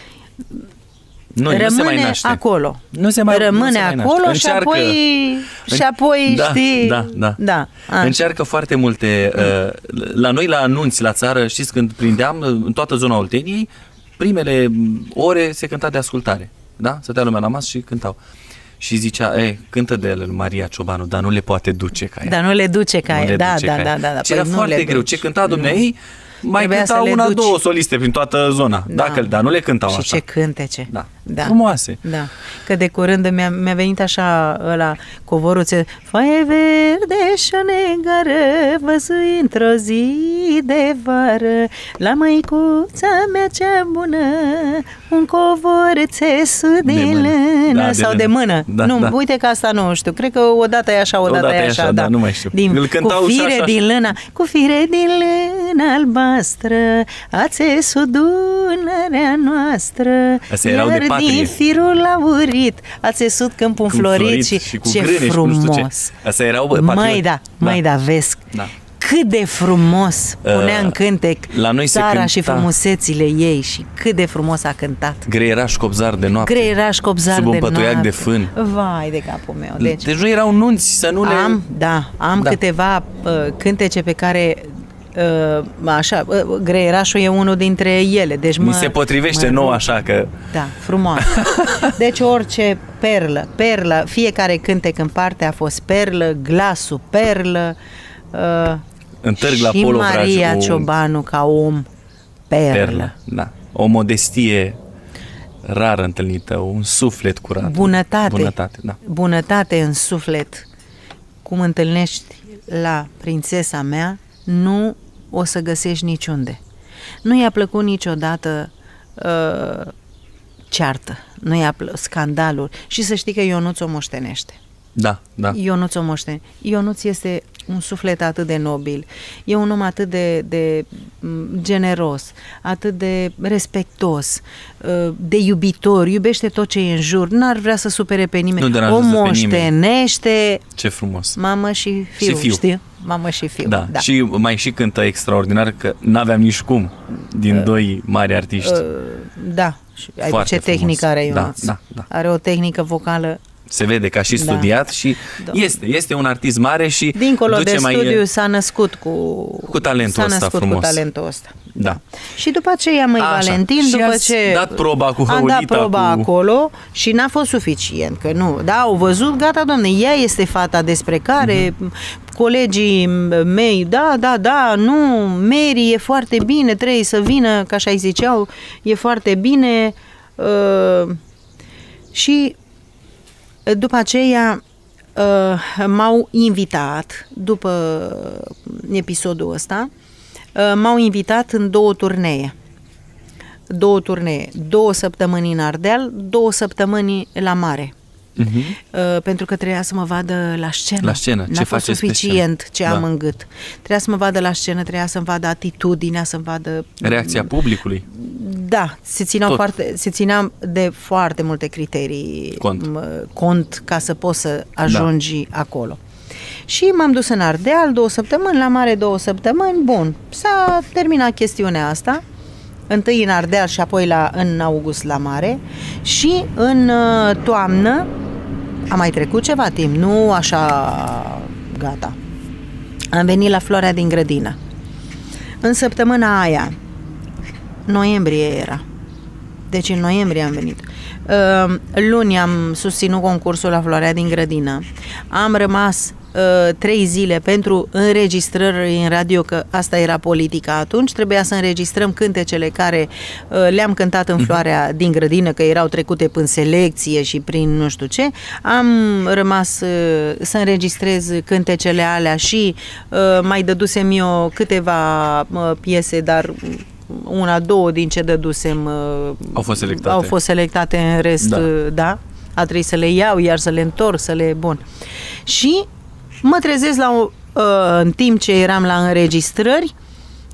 Noi, rămâne nu se mai naște. acolo. Nu se mai- rămâne nu se mai naște. acolo și Încearcă. apoi, și apoi da, știi... Da, da. da. așa. Încearcă foarte multe... Uh, la noi, la anunți, la țară, știți, când prindeam uh, în toată zona Olteniei, primele m, ore se cânta de ascultare. Da? Stătea lumea la masă și cântau. Și zicea, e, cântă de el Maria Ciobanu, dar nu le poate duce ca ea. Dar nu le duce ca Nu ea. le Da, duce da, ca da, ea. da, da. Și era Păi nu foarte le greu. duci. Ce cânta dumneai, mai Trebuia cânta să le una, duci. două soliste prin toată zona. Da. Dacă, dar nu le cântau și așa. ce cântece. Da. da. Frumoase. Da. Că de curând mi-a, mi-a venit așa ăla covorul ție, Foaie verde și negară, văzui într-o zi de vară, la măicuța mea cea bună, un covor țesu de, De mână. lână Da, de sau lână. de mână. Da, nu, da. uite că asta nu știu. Cred că odată e așa, odată, Odată e e așa, așa, da. da, nu mai știu. Din, Îl cântau cu și fire așa. din lână, cu fire din lână albastră, a țesut Dunărea noastră, Astea erau de iar patrie. din firul aurit, a țesut câmpul Când înflorit și, și cu ce grâne și cu nu știu ce. frumos. Astea erau, bă, Măi patrioți. da, măi da, vezi, Da. cât de frumos punea Uh, în cântec la noi se țara și cânta- frumusețile ei și cât de frumos a cântat. Greieraș copzar de noapte. Greieraș copzar Sub un de pătuiac noapte. de fân. Vai de capul meu. Deci, Deci nu erau nunți să nu le... am, da, am Da. câteva uh, cântece pe care uh, așa, uh, Greierașul e unul dintre ele. Deci Mi mă, se potrivește mă nou rog. așa că... Da, frumos. (laughs) Deci orice perlă, perlă, fiecare cântec în parte a fost perlă, glasul perlă, uh, Întârg la și Polo Maria Vraj, o Ciobanu ca om perlă. perlă. Da. O modestie rar întâlnită, un suflet curat. Bunătate. Bunătate, da. Bunătate în suflet. Cum întâlnești la prințesa mea, nu o să găsești niciunde. Nu i-a plăcut niciodată uh, ceartă, nu i-a plăcut scandaluri și să știi că Ionuț o moștenește. Da, da. Ionuț o moștenește. Ionuț este un suflet atât de nobil, e un om atât de, de m, generos, atât de respectos, uh, de iubitor, iubește tot ce e în jur, n-ar vrea să supere pe nimeni, Nu o deranjează pe nimeni. moștenește Ce frumos. mamă și fiu, Și fiu. știi? Mamă și fiu, Da. da. Și mai și cântă extraordinar că n-aveam nici cum din doi mari artiști. Uh, da. Și ai- Foarte ce tehnică frumos. are Da, Ionuț? da, da. Are o tehnică vocală Se vede că a și Da. studiat și Da. este, este un artist mare și Dincolo duce de mai studiu s-a născut cu Cu talentul s-a ăsta născut frumos. cu talentul ăsta. Da. Și după aceea, măi Așa. Valentin, Și după ați ce dat proba cu Am dat Hăulita, proba cu- acolo și n-a fost suficient, că nu. Da, au văzut, gata, doamne, ea este fata despre care Mhm. colegii mei, da, da, da, nu, Mary e foarte bine, trebuie să vină, ca așa îi ziceau, e foarte bine. Uh, și după aceea uh, m-au invitat, după episodul ăsta, uh, m-au invitat în două turnee. Două turnee. Două săptămâni în Ardeal, două săptămâni la mare. Mhm. Uh, pentru că trebuia să mă vadă la scenă. La scenă. N-a Ce fost faceți pe suficient ce scenă? am Da. în gât. Trebuia să mă vadă la scenă, trebuia să-mi vadă atitudinea, să-mi vadă... Reacția publicului. Da, se țineau Tot. foarte, se ținea de foarte multe criterii Cont. m- cont ca să poți să ajungi da. acolo. Și m-am dus în Ardeal două săptămâni, la mare două săptămâni, bun. S-a terminat chestiunea asta, întâi în Ardeal și apoi la, în august la mare și în uh, toamnă a mai trecut ceva timp, nu așa gata. Am venit la Floarea din Grădină. În săptămâna aia, noiembrie era. Deci în noiembrie am venit. Uh, Luni am susținut concursul la Floarea din Grădină. Am rămas uh, trei zile pentru înregistrări în radio, că asta era politica atunci. Trebuia să înregistrăm cântecele care uh, le-am cântat în Floarea din Grădină, că erau trecute prin selecție și prin nu știu ce. Am rămas uh, să înregistrez cântecele alea și uh, mai dădusem eu câteva uh, piese, dar una, două din ce dădusem uh, Au fost selectate. au fost selectate în rest, Da. da. da? A trebuit să le iau, iar să le întorc, să le... Bun. Și mă trezesc la, o- uh, în timp ce eram la înregistrări,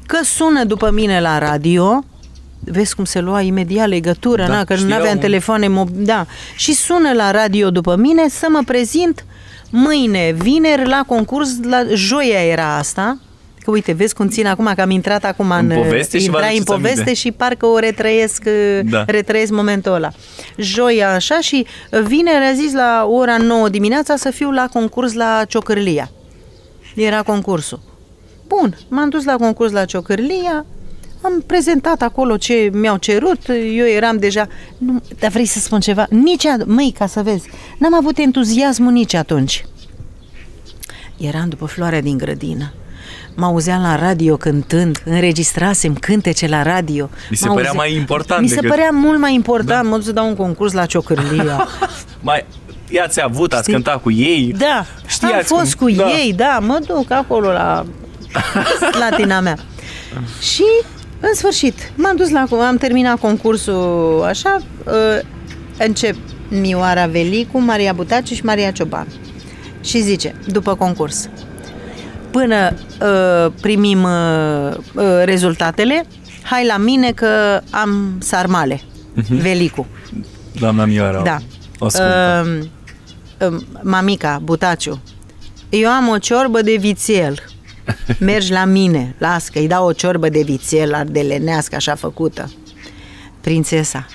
că sună după mine la radio, vezi cum se lua imediat legătură, Da, na, că nu știau. aveam telefoane mob- da, și sună la radio după mine să mă prezint mâine, vineri, la concurs, la joia era asta, că uite, vezi cum țin acum, că am intrat acum în, În poveste și vă intrai în aduceți poveste aminte. și parcă o retrăiesc, Da. da. retrăiesc momentul ăla. Joia așa și vineri a zis la ora 9 dimineața să fiu la concurs la Ciocârlia. Era concursul. Bun, m-am dus la concurs la Ciocârlia, am prezentat acolo ce mi-au cerut, eu eram deja... Nu, dar vrei să spun ceva? Nici, a- măi, ca să vezi, n-am avut entuziasmul nici atunci. Eram după floarea din grădină. Mă auzeam la radio cântând, înregistrasem cântece la radio. Mi se Mă părea mai important Mi se decât- părea mult mai important, da. mă duc să dau un concurs la Ciocârlia. (laughs) Mai, i-ați avut, ați Știi? cântat cu ei. Da, Știați am fost cum- cu da. ei, da, mă duc acolo la (laughs) latina mea. Și, în sfârșit, m-am dus la, am terminat concursul așa, uh, încep Mioara Velicu, Maria Butaciu și Maria Cioban. Și zice, după concurs, până uh, primim uh, uh, rezultatele, hai la mine că am sarmale, Velicu. Doamna Mioara. Da. O ascultă. Um, um, mamica, Butaciu, eu am o ciorbă de vițel. (laughs) Mergi la mine, las că îi dau o ciorbă de vițel ardelenească așa făcută. Prințesa,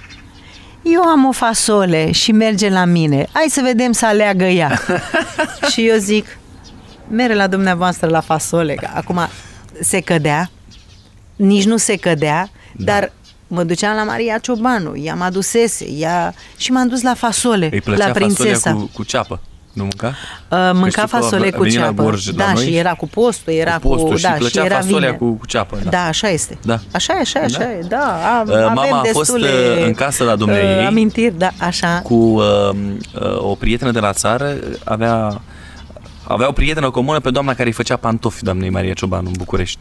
eu am o fasole și merge la mine. Hai să vedem să aleagă ea. (laughs) și eu zic, mere la dumneavoastră la fasole, că acum se cădea, nici nu se cădea, da. dar mă duceam la Maria Ciobanu, ea mă adusese, ea... și m-am dus la fasole, Îi plăcea la prințesa. fasolea cu, cu ceapă. Nu mânca? Uh, mânca știu că a fasole cu venit la ceapă. Gorj la da, noi și era cu postul, era cu postul cu, și da, plăcea și era fasolea vine. cu, cu ceapă. Da. Da, așa este. Da. Așa e, așa e, așa Da. e. Da, am, Uh, avem mama a fost, destule uh, în casă la dumneavoastră uh, ei. amintiri, da, așa. cu uh, uh, o prietenă de la țară, avea, avea o prietenă comună pe doamna care îi făcea pantofi, doamnei Maria Ciobanu, în București.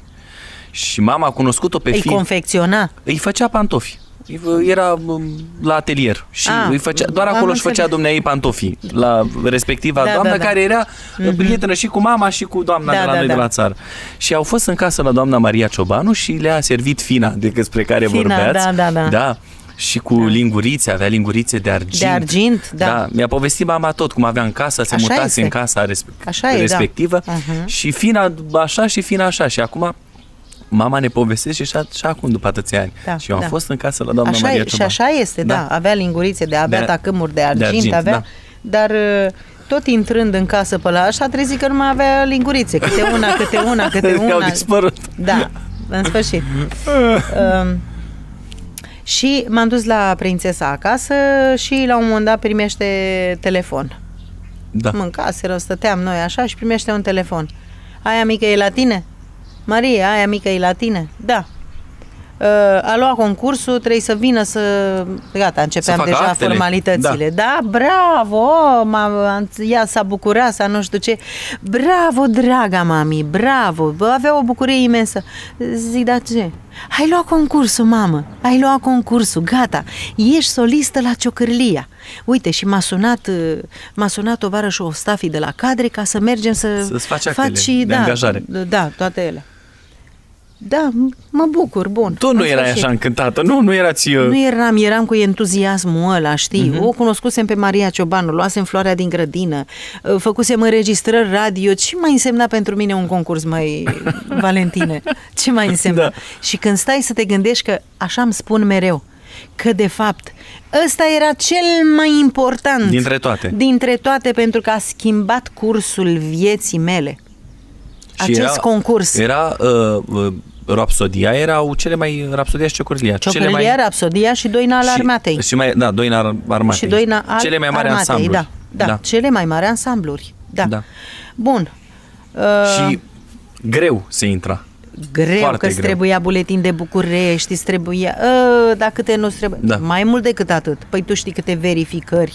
Și mama a cunoscut-o pe Îi fi. confecționa. Îi făcea pantofi. Îi- Era um, la atelier și Ah, îi făcea, doar am acolo își făcea înțeles. dumneai pantofii la respectiva Da, doamnă da, da. care era mm-hmm. prietenă și cu mama și cu doamna Da, de la da, noi da. de la țară. Și au fost în casă la doamna Maria Ciobanu și le-a servit fina de despre care Fina, vorbeați. da, da, da. da și cu da. lingurițe, avea lingurițe de argint. De argint, da. da. Mi-a povestit mama tot cum avea în casă, se Așa mutase este. în casa respe- Așa e, da. respectivă Mhm. și fina așa și fina așa. Și acum mama ne povestește și, a- și acum după atâția ani. Da, și eu am da. fost în casă la doamna Așa Maria e, și Ciobanu. așa este, da. Avea lingurițe, de avea De- tacâmuri de de argint, argint, avea, da. dar uh, tot intrând în casă pe la așa, trezi că nu mai avea lingurițe, câte una, câte una, câte (laughs) I-au una. dispărut. Da, în sfârșit. (laughs) um, și m-am dus la prințesa acasă și la un moment dat primește telefon. Da. Mâncaseră, stăteam noi așa și primește un telefon. Aia mică e la tine? Maria, aia mică e la tine? Da. Uh, a luat concursul, trebuie să vină să... Gata, începeam facă deja actele. formalitățile. Da, bravo! Oh, m-a, ea s-a bucurat, s-a nu știu ce. Bravo, draga mami, bravo! Bă, avea o bucurie imensă. Zic, da ce? Ai luat concursul, mamă, ai luat concursul, gata, ești solistă la Ciocârlia. Uite, și m-a sunat, uh, m-a sunat tovarășul Ostafi de la cadre ca să mergem să Să-ți faci actele și, de da, angajare. Da, toate ele. Da, m- mă bucur, bun. Tu nu În erai sfârșit. așa încântată, nu, nu erați... uh, Nu eram, eram cu entuziasmul ăla, știi? Mhm. Uh-huh. O cunoscusem pe Maria Ciobanu, luasem floarea din grădină, uh, făcusem înregistrări radio. Ce mai însemna pentru mine un concurs, mai (laughs) Valentine? Ce mai însemna? Da. Și când stai să te gândești că, așa îmi spun mereu, că de fapt ăsta era cel mai important Dintre toate. dintre toate pentru că a schimbat cursul vieții mele. și Acest concurs. Era uh, uh, Rapsodia, erau cele mai... Rapsodia și Ciocârlia. cele Ciocârlia, mai, Rapsodia și Doina al armatei. Și, și mai, da, Doina ar- armatei. Și Doina al Cele mai mari armatei, ansambluri. Da, da, da, cele mai mari ansambluri. Da. Da. Bun. Uh, Și greu se intra. greu foarte că îți greu. trebuia buletin de București, îți trebuia... Uh, da, câte nu trebuie... Da. Mai mult decât atât. Păi tu știi câte verificări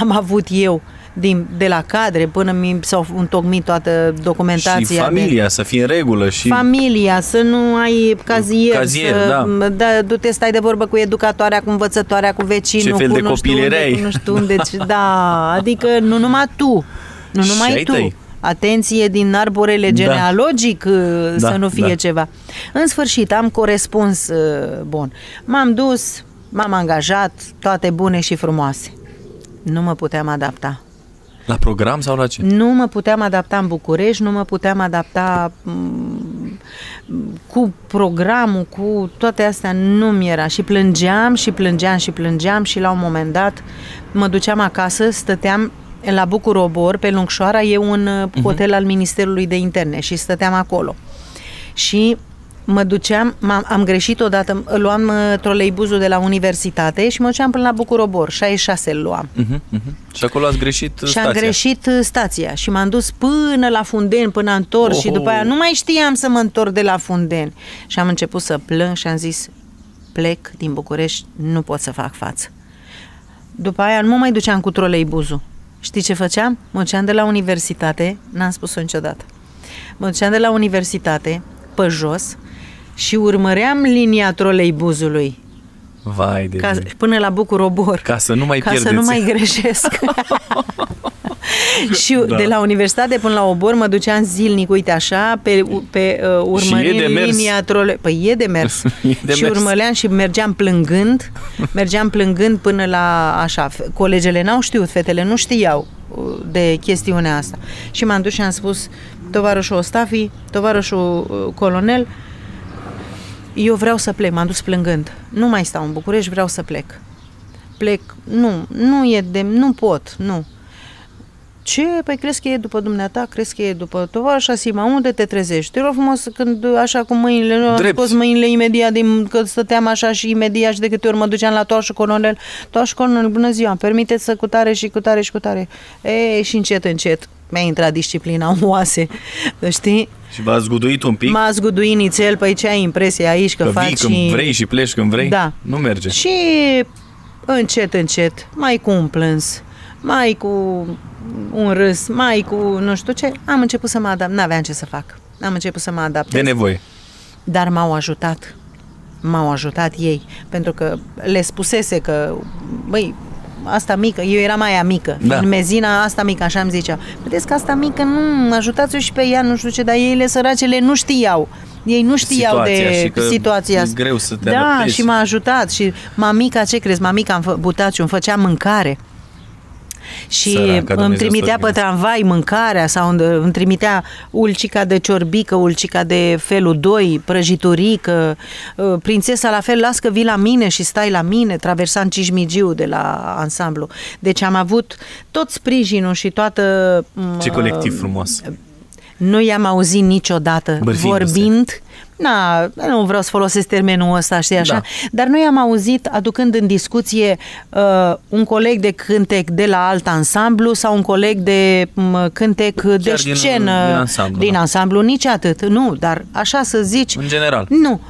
am avut eu din, de la cadre până mi s-au întocmit toată documentația. Și de- familia să fie în regulă și... Familia, să nu ai cazier, Cazier, să, da. da, du-te, stai de vorbă cu educatoarea, cu învățătoarea, cu vecinul, Ce fel cu de nu știu copil unde, erai. cu nu știu unde, ce- da, adică nu numai tu, nu Și numai ai tu. tăi. Atenție din arborele Da. genealogic uh, să Da, nu fie da. ceva. În sfârșit, am corespuns uh, bun. M-am dus, m-am angajat, toate bune și frumoase. Nu mă puteam adapta. La program sau la ce? Nu mă puteam adapta în București, nu mă puteam adapta m, cu programul, cu toate astea, nu mi era. Și plângeam și plângeam și plângeam și la un moment dat mă duceam acasă, stăteam la Bucurobor, pe Lungșoara, e un uh, hotel al Ministerului de Interne și stăteam acolo. Și mă duceam, m-am, am greșit odată, luam uh, troleibuzul de la universitate și mă duceam până la Bucurobor, 66 îl luam. Uh-huh, uh-huh. Și acolo ați greșit Și stația. am greșit uh, stația și m-am dus până la Funden, până am întors și Oho. după aia nu mai știam să mă întorc de la Funden. Și am început să plâng și am zis, plec din București, nu pot să fac față. După aia nu mă mai duceam cu troleibuzul. Știi ce făceam? Mă duceam de la universitate, n-am spus-o niciodată. Mă duceam de la universitate, pe jos, și urmăream linia troleibuzului Vai de ca, mine. până la Bucurobor. Ca să nu mai ca să pierdeți. nu mai greșesc. (laughs) și Da. de la universitate până la Obor mă duceam zilnic, uite așa, pe, pe uh, urmărind Și e de mers. linia trole... Păi e de mers. (laughs) E de și mers. urmăream și mergeam plângând, mergeam plângând până la așa. F- Colegele n-au știut, fetele nu știau uh, de chestiunea asta. Și m-am dus și am spus, tovarășul Ostafi, tovarășul uh, colonel, eu vreau să plec, m-am dus plângând. Nu mai stau în București, vreau să plec. Plec, nu, nu e de, nu pot, nu. Ce? Păi crezi că e după dumneata? Crezi că e după tovarășa Sima? Unde te trezești? Te rog frumos când așa cu mâinile, nu am Drept. scos mâinile imediat din, că stăteam așa și imediat și de câte ori mă duceam la toașă colonel. Toașă colonel, bună ziua, permiteți să cutare și cutare și cutare. E, și încet, încet mi-a intrat disciplina în oase, (laughs) știi? Și v-a zguduit un pic? M-a zguduit nițel, păi ce ai impresie aici că, că faci vii când vrei și pleci când vrei? Da. Nu merge. Și încet, încet, mai cu un plâns, mai cu un râs, mai cu nu știu ce, am început să mă adapt. N-aveam ce să fac. Am început să mă De adaptez. nevoie. Dar m-au ajutat. M-au ajutat ei. Pentru că le spusese că, băi, asta mică, eu eram aia mică, Da. da. în mezina asta mică, așa îmi zicea. Vedeți că asta mică, nu, ajutați-o și pe ea, nu știu ce, dar ei, săracele, nu știau. Ei nu știau Situația de și că situația e asta. greu să te Da, adaptezi. și m-a ajutat și mamica, ce crezi, mamica îmi fă, butaciu, îmi făcea mâncare. Și Săraca, îmi Dumnezeu trimitea să o pe tramvai mâncarea sau îmi- îmi trimitea ulcica de ciorbică, ulcica de felul 2, prăjiturică, uh, prințesa la fel, las că vii la mine și stai la mine, traversam Cismigiu de la ansamblu. Deci am avut tot sprijinul și toată... Ce m, colectiv frumos. nu i-am auzit niciodată Bârfindu-se. vorbind, na, nu vreau să folosesc termenul ăsta, știi așa, Da. dar noi am auzit aducând în discuție uh, un coleg de cântec de la alt ansamblu sau un coleg de m, cântec de din- scenă din ansamblu, din da. ansamblu, nici atât, nu, dar așa să zici, În general. nu.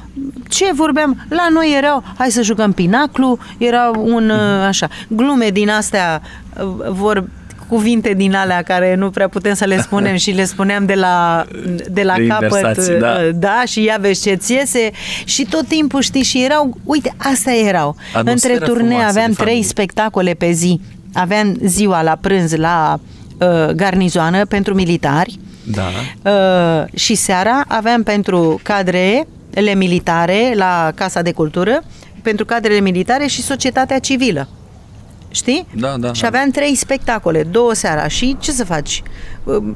Ce vorbeam? La noi erau, hai să jucăm pinaclu, era un, Mhm. uh, așa, glume din astea, uh, vor cuvinte din alea care nu prea putem să le spunem și le spuneam de la, de la De capăt, inversații, da. uh, da, și ia vezi ce ți iese și tot timpul știi și erau, uite, astea erau. Atmosferă Între turnee frumoasă aveam de trei familie. spectacole pe zi. Aveam ziua la prânz la uh, garnizoană pentru militari, Da. Uh, și seara aveam pentru cadrele militare la Casa de Cultură, pentru cadrele militare și societatea civilă. Știi? Da, da, Și da. aveam trei spectacole, două seara. Și ce să faci? Um,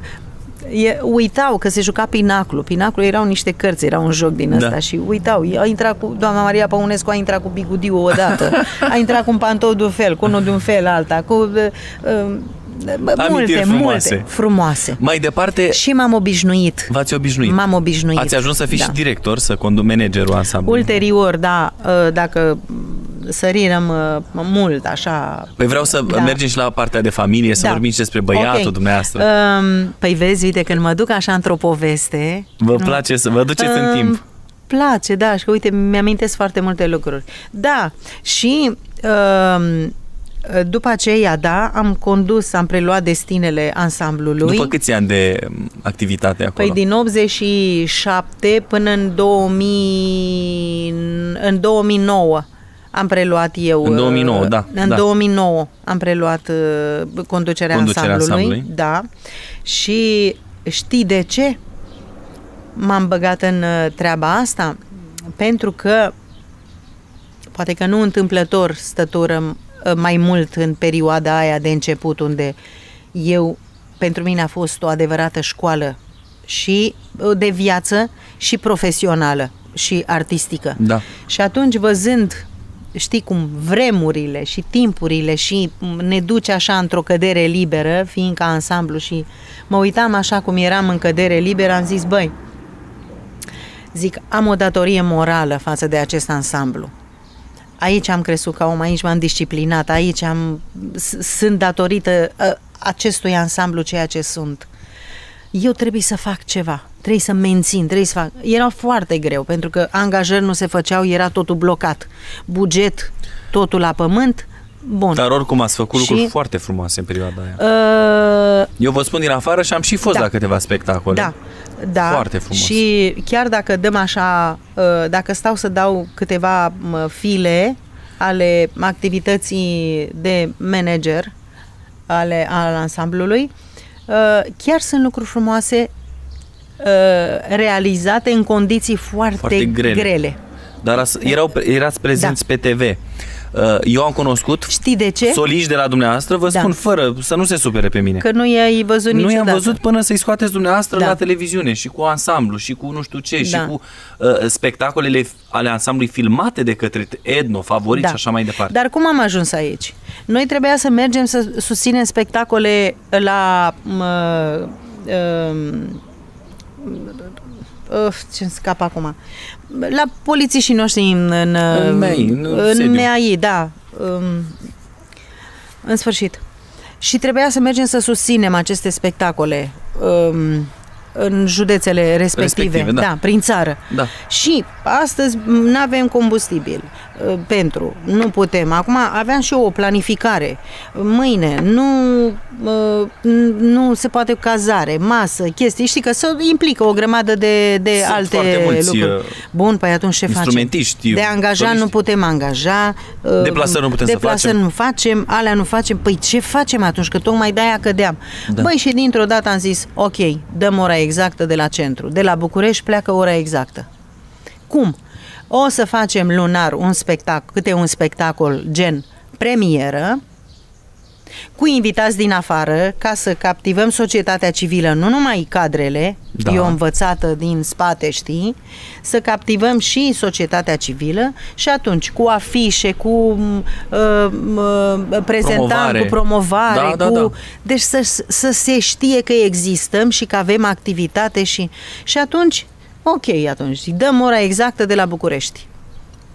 E, uitau că se juca Pinaclu. Pinaclu erau niște cărți, era un joc din ăsta Da. și uitau. A intrat cu, doamna Maria Păunescu a intrat cu bigudiu odată, (laughs) a intrat cu un pantou de un fel, cu unul de un fel alta, cu uh, uh, multe, Amintiri frumoase. multe, frumoase. Mai departe, Și m-am obișnuit. v-ați obișnuit. M-am obișnuit. Ați ajuns să fiți da. și director, să conduc managerul ansamblului. Ulterior, da, uh, dacă sărirăm uh, mult, așa... Păi vreau să Da. mergem și la partea de familie, să Da. vorbim și despre băiatul Ok. dumneavoastră. Um, Păi vezi, uite, când mă duc așa într-o poveste... Vă nu? place să vă duceți în Um, timp. Place, da, și că uite, mi-amintesc foarte multe lucruri. Da, și um, după aceea, da, am condus, am preluat destinele ansamblului. După câți ani de m, activitate acolo? Păi din 87 până în 2000, în 2009 am preluat eu. În 2009, uh, da, În da. 2009 am preluat uh, conducerea, Conducerea ansamblului. ansamblului. Da. Și știi de ce m-am băgat în uh, treaba asta? Pentru că poate că nu întâmplător stăturăm uh, mai mult în perioada aia de început unde eu, pentru mine a fost o adevărată școală și uh, de viață și profesională și artistică. Da. Și atunci văzând știi cum, vremurile și timpurile și ne duce așa într-o cădere liberă, fiindcă ansamblu și mă uitam așa cum eram în cădere liberă, am zis, băi, zic, am o datorie morală față de acest ansamblu. Aici am crescut ca om, aici m-am disciplinat, aici am, s- sunt datorită ă, acestui ansamblu ceea ce sunt. Eu trebuie să fac ceva, trebuie să mențin, trebuie să fac. Era foarte greu, pentru că angajări nu se făceau, era totul blocat. Buget, totul la pământ, bun. Dar oricum ați făcut Și- lucruri foarte frumoase în perioada aia. Uh, Eu vă spun din afară și am și fost Da. la câteva spectacole. Da, da. Foarte frumos. Și chiar dacă dăm așa, uh, dacă stau să dau câteva mă, file ale activității de manager ale al ansamblului, uh, chiar sunt lucruri frumoase uh, realizate în condiții foarte, Foarte grele. grele. Dar as- erau, erați prezenți pe TV. Uh, Eu am cunoscut Știi de ce? soliști de la dumneavoastră, vă Da. spun fără să nu se supere pe mine. Că nu i-ai văzut nu niciodată. i-am văzut până să-i scoateți dumneavoastră Da. la televiziune și cu ansamblu și cu nu știu ce și Da. cu uh, spectacolele ale ansamblului filmate de către Edno, favoriți Da. și așa mai departe. Dar cum am ajuns aici? Noi trebuia să mergem să susținem spectacole la... Mă, um, uh, ce scap acum? La polițiștii noștri în... În, În MEI, în în sediu. MEAI, da. Um, în sfârșit. Și trebuia să mergem să susținem aceste spectacole um, în județele respective, Respective, da. da, prin țară. Da. Și astăzi nu avem combustibil uh, pentru, nu putem. Acum aveam și eu o planificare. Mâine nu, uh, nu se poate cazare, masă, chestii. Știi că se implică o grămadă de, de Sunt alte foarte mulți, lucruri. uh, Bun, păi atunci ce facem? instrumentiști, De angajat soliști. nu putem angaja. uh, Deplasări nu putem să deplasări facem. nu facem, alea nu facem. Păi ce facem atunci? Că tocmai de-aia cădeam. Da. Băi, și dintr-o dată am zis, ok, dăm ora exactă de la centru. De la București pleacă ora exactă. Cum? O să facem lunar un spectacol, câte un spectacol gen premieră, cu invitați din afară, ca să captivăm societatea civilă, nu numai cadrele, Da. da. eu învățată din spate, știi, să captivăm și societatea civilă și atunci cu afișe, cu uh, uh, prezentant, Promovare. cu promovare, Da, da, cu... da. Deci să, să se știe că existăm și că avem activitate și... Și atunci, ok, atunci, dăm ora exactă de la București.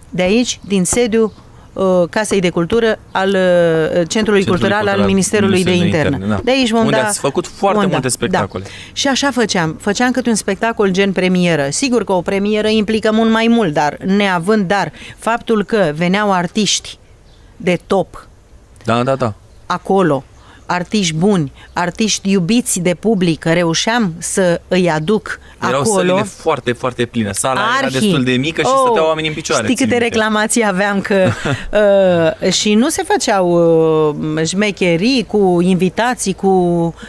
De aici, din sediu uh, Casei de Cultură al uh, Centrului Cultural al Ministerului de Interne. da. De aici vom Unde da, ați făcut foarte vom multe da, spectacole. Da. Și așa făceam. Făceam câte un spectacol gen premieră. Sigur că o premieră implică mult mai mult, dar neavând dar faptul că veneau artiști de top Da, da, da. acolo, artiști buni, artiști iubiți de public, că reușeam să îi aduc Erau acolo. sălile foarte, foarte pline. Sala era Arhi. destul de mică și Oh, stăteau oamenii în picioare. Știi țin câte minte. reclamații aveam că (laughs) uh, și nu se făceau uh, șmecherii cu invitații, cu...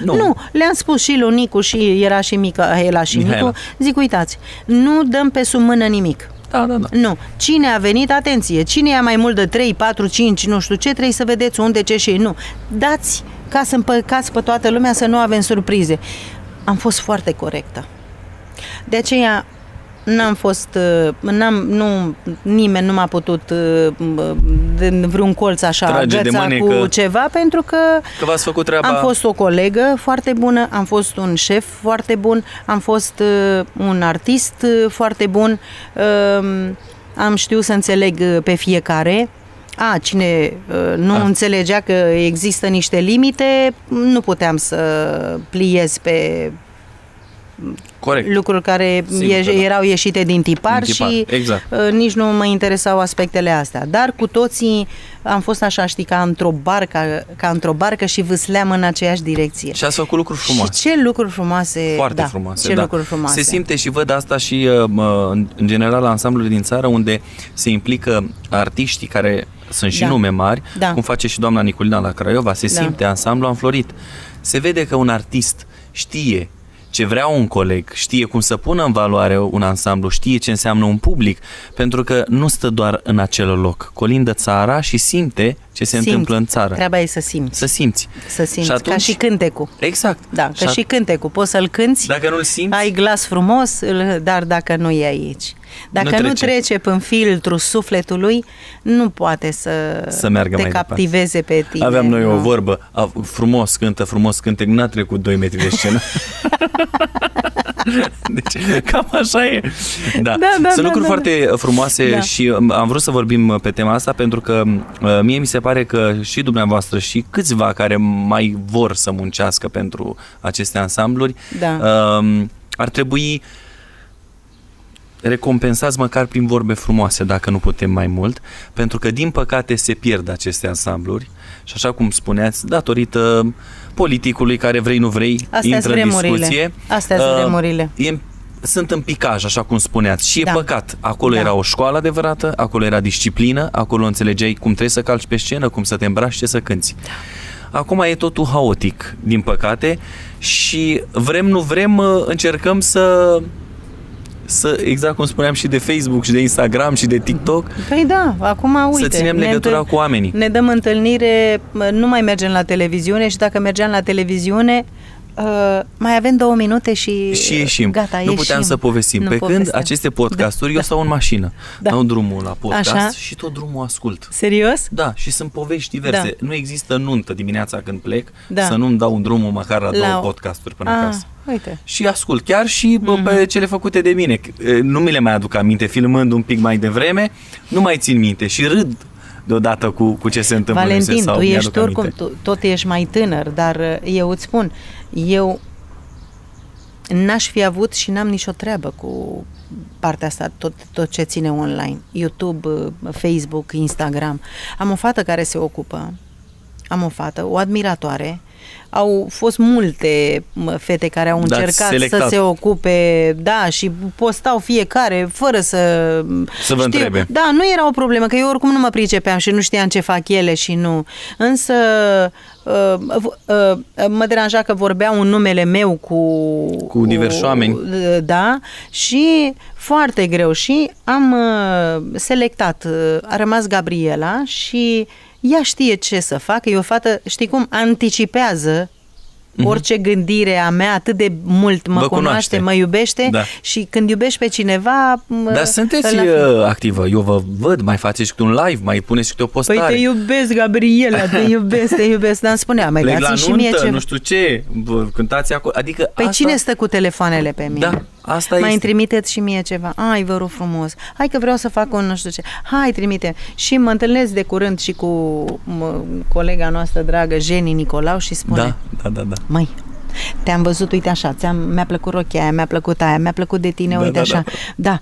Nu. nu le-am spus și lui Nicu și era și Micaela și Mihaela. Nicu. Zic, uitați, nu dăm pe sub mână nimic. Da, da, da. Nu. Cine a venit, atenție, cine ia mai mult de 3, 4, 5, nu știu ce, trebuie să vedeți unde, ce și nu. Dați ca să împăcați pe toată lumea să nu avem surprize. Am fost foarte corectă. De aceea n-am fost, uh, n-am, nu, nimeni nu m-a putut uh, din vreun colț așa Trage de găța mânecă. cu ceva pentru că Că v-ați făcut treaba... am fost o colegă foarte bună, am fost un șef foarte bun, am fost uh, un artist uh, foarte bun, uh, am știut să înțeleg uh, pe fiecare. A, cine uh, nu Ah. înțelegea că există niște limite, nu puteam să pliez pe Corect. lucruri care Sigur e, că da. erau ieșite din tipar, Din tipar, și exact. uh, nici nu mă interesau aspectele astea. Dar cu toții am fost așa, știi, ca într-o barcă, ca într-o barcă și vâsleam în aceeași direcție. Și ați făcut lucruri frumoase. Și ce lucruri frumoase. Foarte da, frumoase, Ce da. lucruri frumoase. Se simte și văd asta și uh, mă, în în general la ansamblurile din țară unde se implică artiștii care sunt și Da. nume mari, Da. cum face și doamna Niculina la Craiova, se Da. simte ansamblu înflorit. Se vede că un artist știe ce vrea un coleg, știe cum să pună în valoare un ansamblu, știe ce înseamnă un public, pentru că nu stă doar în acel loc. Colindă țara și simte ce se Simți. întâmplă în țară. Treaba e să simți. Să simți. Să simți, Și atunci- ca și cântecul. Exact. Da, Și că at- și cântecul. Poți să-l cânti, Dacă nu-l simți, ai glas frumos, îl- dar dacă nu e aici. Dacă Nu nu, trece. trece prin filtrul sufletului, nu poate să, Să meargă te mai departe. captiveze pe tine. Aveam noi o nu. vorbă, a, frumos cântă, frumos cântă, n-a trecut 2 metri de scenă. (laughs) deci, cam așa e. Da. Da, da, Sunt da, lucruri da, foarte frumoase Da. și um, am vrut să vorbim uh, pe tema asta pentru că uh, mie mi se pare că și dumneavoastră și câțiva care mai vor să muncească pentru aceste ansambluri Da. um, ar trebui recompensați măcar prin vorbe frumoase, dacă nu putem mai mult, pentru că, din păcate, se pierd aceste ansambluri și, așa cum spuneați, datorită politicului care vrei, nu vrei, Astea-s intră în vremurile. discuție. Astea-s Uh, vremurile. E, sunt în picaj, așa cum spuneați, și e Da. păcat. Acolo Da. era o școală adevărată, acolo era disciplină, acolo înțelegeai cum trebuie să calci pe scenă, cum să te îmbraci, ce să cânti. Acum e totul haotic, din păcate, și vrem, nu vrem, uh, încercăm să să, exact cum spuneam și de Facebook și de Instagram și de TikTok, Păi da, acum uite. să ținem ne legătura întâl- cu oamenii. Ne dăm întâlnire, mă, nu mai mergem la televiziune și dacă mergeam la televiziune, uh, mai avem două minute și, și ieșim. Gata, nu ieșim. puteam să povestim. Nu Pe când povestim. aceste podcasturi, Da, eu da. stau în mașină, Da. dau drumul la podcast Așa. și tot drumul ascult. Serios? Da, și sunt povești diverse. Nu există nuntă dimineața când plec Da. să nu-mi dau un drumul măcar la, La două o- podcasturi până Ah, acasă. uite. Și ascult chiar și bă, Mhm. pe cele făcute de mine. E, Nu mi le mai aduc aminte, filmând un pic mai devreme, nu mai țin minte și râd deodată cu, cu ce se întâmplă. Valentin, sau tu mi-aduc ești oricum, aminte. tu, tot ești mai tânăr, dar uh, eu îți spun, eu n-aș fi avut și n-am nicio treabă cu partea asta, tot, tot ce ține online. YouTube, uh, Facebook, Instagram. Am o fată care se ocupă, am o fată, o admiratoare, au fost multe mă, fete care au Da, încercat să selectat. se ocupe, da, și postau fiecare fără să... Să vă întrebe. Da, nu era o problemă, că eu oricum nu mă pricepeam și nu știam ce fac ele și nu. Însă uh, v- uh, mă deranja că vorbeau în numele meu cu... Cu diversi oameni. uh, Da, și foarte greu. Și am uh, selectat, uh, a rămas Gabriela și ea știe ce să facă. E o fată, știi cum, anticipează orice gândire a mea atât de mult mă Mhm. Vă cunoaște, cunoaște. mă iubește Da. și când iubești pe cineva... mă, Dar sunteți îl- uh, activă. Eu vă văd, mai faceți câte un live, mai puneți câte o postare. Păi te iubesc, Gabriela, te (laughs) iubesc, te iubesc. Dar îmi spunea, mai Plec la dați și mie nuntă, ce... nu știu ce, vă cântați acolo. Adică Păi asta... cine stă cu telefoanele pe mine? Da, asta Mai este. îmi trimiteți și mie ceva. Ai, vă rog frumos. Hai că vreau să fac un nu știu ce. Hai, trimite. Și mă întâlnesc de curând și cu mă, colega noastră dragă, Jenny Nicolau și spune... Da, da, da, da. Măi, te-am văzut, uite așa, ți-am, mi-a plăcut rochia aia, mi-a plăcut aia, mi-a plăcut de tine, Da, uite da, așa. da. Da.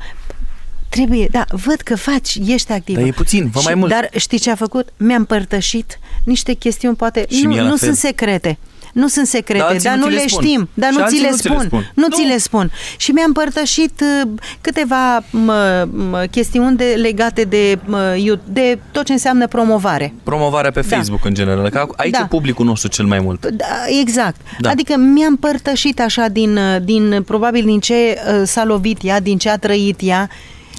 Trebuie, da, văd că faci, ești activ. Dar e puțin, fă mai mult. Dar știi ce a făcut? Mi-a împărtășit niște chestiuni, poate, Și nu, mie la nu fel. sunt secrete. Nu sunt secrete, Dar alții dar nu nu ți le le spun. știm, dar Și nu ți alții le nu ți le spun. spun. Nu Nu. ți le spun. Și mi-a împărtășit uh, câteva mă, mă, chestiuni de, legate de, mă, iu- de tot ce înseamnă promovare. Promovarea pe Da. Facebook în general, că aici Da. e publicul nostru cel mai mult. Da, exact. Da. Adică mi-a împărtășit așa din, din, probabil din ce uh, s-a lovit ea, din ce a trăit ea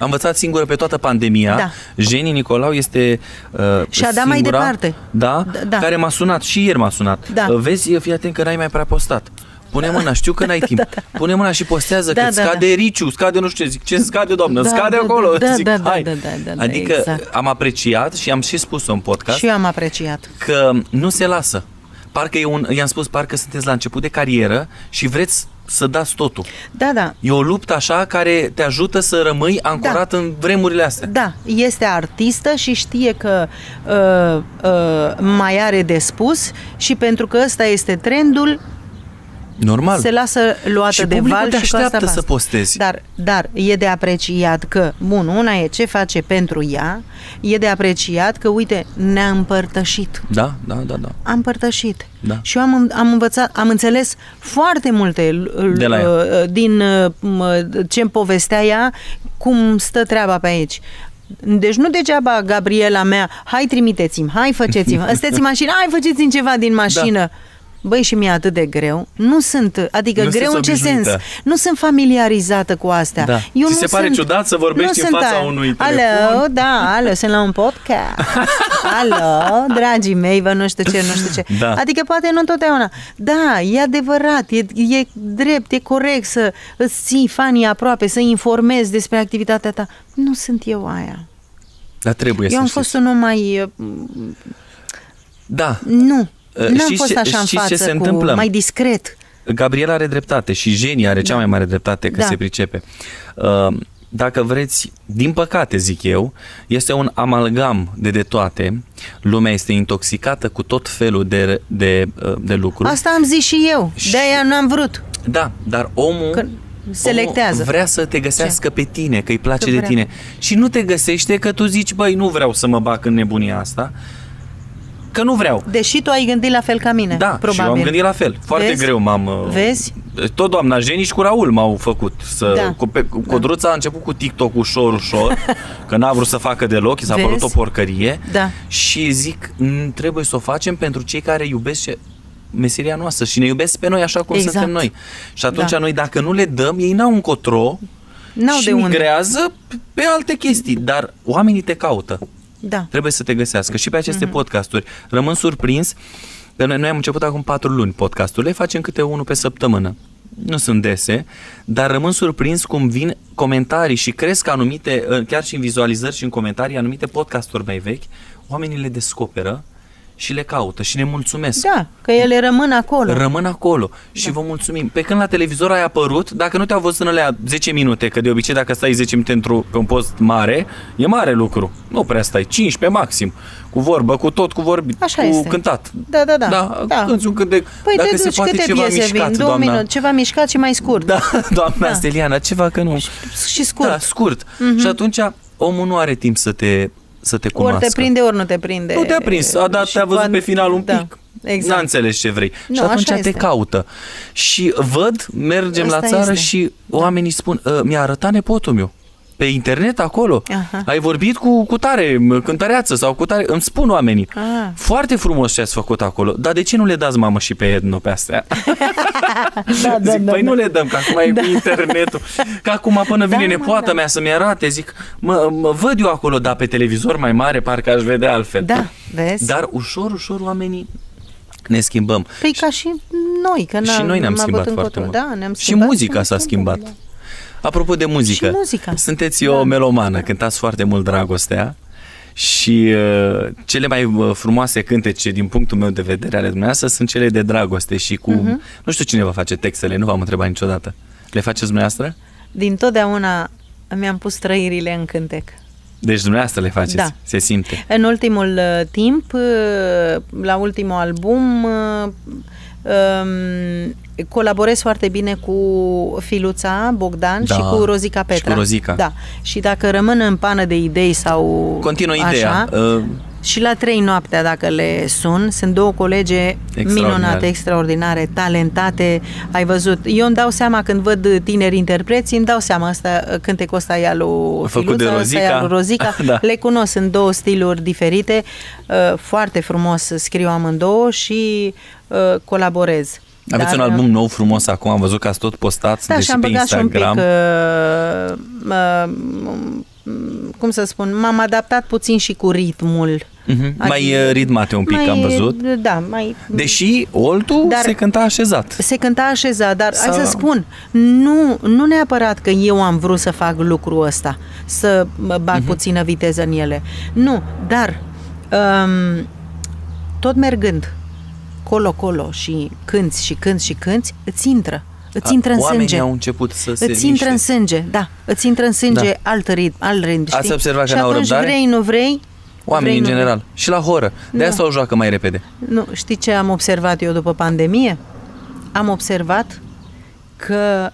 Am învățat singură pe toată pandemia. Da. Jenny Nicolau este uh, Și a dat mai singura, departe. Da, Da, da. care m-a sunat și ieri m-a sunat. Da. Uh, Vezi, fii atent că n-ai mai prea postat. Pune (laughs) mâna, știu că n-ai timp. Pune mâna și postează Da, că da, scade riciu, scade nu știu ce. Zic, ce scade, doamnă? Da, scade da, acolo. da, Zic, da, da, hai. da, da, da, da, adică exact. am apreciat și am și spus-o în podcast și eu am apreciat. că nu se lasă. Parcă e un, i-am spus, parcă sunteți la început de carieră și vreți să dați totul. Da, da. E o luptă așa care te ajută să rămâi ancorat în vremurile astea. Da, este artistă și știe că uh, uh, mai are de spus și pentru că ăsta este trendul, Normal. se lasă luată Și de publicul val te și cu asta așteaptă să basta. postezi. Dar, dar e de apreciat că, bun, una e ce face pentru ea, e de apreciat că, uite, ne-a împărtășit. Da, da, da, da. Am împărtășit. Da. Și eu am, am învățat, am înțeles foarte multe l- De la ea. uh, din uh, m- ce-mi povestea ea, cum stă treaba pe aici. Deci nu degeaba Gabriela mea, hai trimiteți-mi, hai faceți-mi, (laughs) sunteți în mașină, hai faceți-mi ceva din mașină. Da. Băi, și mi-e atât de greu. Nu sunt, adică Nu greu sunt în ce obișnuită. sens? Nu sunt familiarizată cu astea. Da. Eu Ți nu se pare sunt, ciudat să vorbești nu în sunt fața aia. unui Alo, telefon? da, alo, sunt la un podcast. (laughs) Alo, dragii mei, vă nu știu ce, nu știu ce. Da. Adică poate nu întotdeauna. Da, e adevărat, e, e drept, e corect să îți ții fanii aproape, să informezi despre activitatea ta. Nu sunt eu aia. Dar trebuie eu să am știți. fost un om mai... uh, Da. Nu, Uh, n-am știți fost ce- așa în știți față, ce se cu, întâmplă? mai discret. Gabriela are dreptate și Jenny are cea mai mare dreptate că Da. se pricepe. Uh, Dacă vreți, din păcate zic eu, este un amalgam de de toate. Lumea este intoxicată cu tot felul de, de, uh, de lucruri. Asta am zis și eu, Și- de-aia n-am vrut. Da, dar omul, Că selectează. omul vrea să te găsească pe tine, că îi place Că de vrea. tine. Și nu te găsește că tu zici, băi, nu vreau să mă bag în nebunia asta, că nu vreau. Deși tu ai gândit la fel ca mine, Da, probabil. și eu am gândit la fel. Foarte Vezi? greu m-am... uh, Vezi? Tot doamna Jeni și cu Raul m-au făcut să... Da. Cu, pe, cu Codruța a început cu TikTok ușor, ușor, (laughs) că n-a vrut să facă deloc, i s-a Vezi? părut o porcărie. Da. Și zic, "Mm, trebuie să o facem pentru cei care iubesc ce meseria noastră și ne iubesc pe noi așa cum Exact. suntem noi. Și atunci Da. noi dacă nu le dăm, ei n-au încotro N-au și de unde. migrează pe alte chestii, dar oamenii te caută. Da. Trebuie să te găsească și pe aceste Mhm. podcasturi. Rămân surprins că noi, noi am început acum patru luni podcasturile, facem câte unul pe săptămână. Nu sunt dese, dar rămân surprins cum vin comentarii și cresc anumite, chiar și în vizualizări și în comentarii, anumite podcasturi mai vechi, oamenii le descoperă și le caută și ne mulțumesc. Da, că ele rămân acolo. Rămân acolo și Da. vă mulțumim. Pe când la televizor ai apărut, dacă nu te-au văzut în alea 10 minute, că de obicei dacă stai 10 minute într-un pe un post mare, e mare lucru. Nu prea stai, 15 maxim. Cu vorbă, cu tot, cu vorbi, Așa cu este. cântat. Da, da, da. Da, da. cânti un cântec. Păi dacă te se duci, poate câte ceva piese mișcat, vin? Două doamna. minute, ceva mișcat și mai scurt. Da, (laughs) doamna Da. Steliana, ceva că nu. Și scurt. Da, scurt. Și atunci omul nu are timp să te, să te ori cunoască. te prinde, ori nu te prinde. Nu te-a prins, a dat, Și te-a văzut poate- pe final un da, pic. Exact. N-a înțeles ce vrei. Nu, și atunci așa te este. caută. Și văd, mergem Asta la țară este. și oamenii spun, "Ă, mi-a arătat nepotul meu. Pe internet acolo. Aha. Ai vorbit cu, cu tare, mă, cântăreață sau cu tare. Îmi spun oamenii. Ah. Foarte frumos ce ați făcut acolo. Dar de ce nu le dați mamă și pe etno pe astea? (laughs) Da, (laughs) da, zic, da, păi da. nu le dăm, că acum e cu internetul. Că acum până vine Da, mă, nepoata da. mea să-mi arate, zic, mă, mă văd eu acolo, dar pe televizor mai mare parcă aș vedea altfel. Da, vezi? Dar ușor, ușor oamenii ne schimbăm. Păi ca și noi, că și n-am- noi ne-am n-am schimbat avut foarte încotro. mult. Da, ne-am și schimbat muzica ne-am s-a schimbat, schimbat. Apropo de muzică, Și muzica. sunteți o Da. melomană, cântați foarte mult dragostea și uh, cele mai uh, frumoase cântece din punctul meu de vedere ale dumneavoastră sunt cele de dragoste și cu, Mhm. nu știu cine vă face textele, nu v-am întrebat niciodată. Le faceți dumneavoastră? Din totdeauna mi-am pus trăirile în cântec. Deci dumneavoastră le faceți, Da. se simte. În ultimul uh, timp, uh, la ultimul album, uh, um, colaborez foarte bine cu Filuța Bogdan Da, și cu Rozica și Petra. cu Rozica. Da. Și dacă rămân în pană de idei sau Continuă ideea. așa, Uh, și la trei noaptea, dacă le sun, sunt două colege Extraordinare. minunate, extraordinare, talentate. Ai văzut, eu îmi dau seama când văd tineri interpreți, îmi dau seama asta, cântecul ăsta e al lui Făcut de Filuța, ăsta e Rozica. al lui Rozica. (laughs) Da. Le cunosc în două stiluri diferite, uh, foarte frumos scriu amândouă și uh, colaborez. aveți Dar, un album nou frumos acum, am văzut că ați tot postat, da, sunteți și și am pe băgat și un pic, Instagram. uh, uh, cum să spun, m-am adaptat puțin și cu ritmul. Mhm. Mai Adică- uh, ritmate un pic, mai, am văzut. Da, mai... Deși oltul Dar- se cânta așezat. Se cânta așezat, dar hai Sau- să spun, nu, nu neapărat că eu am vrut să fac lucrul ăsta, să mă bag Mhm. puțină viteză în ele. Nu, dar um, tot mergând colo-colo și cânți și cânți și cânți, îți intră. Îți intră în Oamenii sânge. au început să se Îți intră în miște. sânge, da. Îți intră în sânge Da. alt ritm, alt ritm, știi? Ați observat că și n-au atunci răbdare? vrei, nu vrei, Oamenii în vrei, nu general. Și la horă. De Da. asta o joacă mai repede. Nu, știi ce am observat eu după pandemie? Am observat că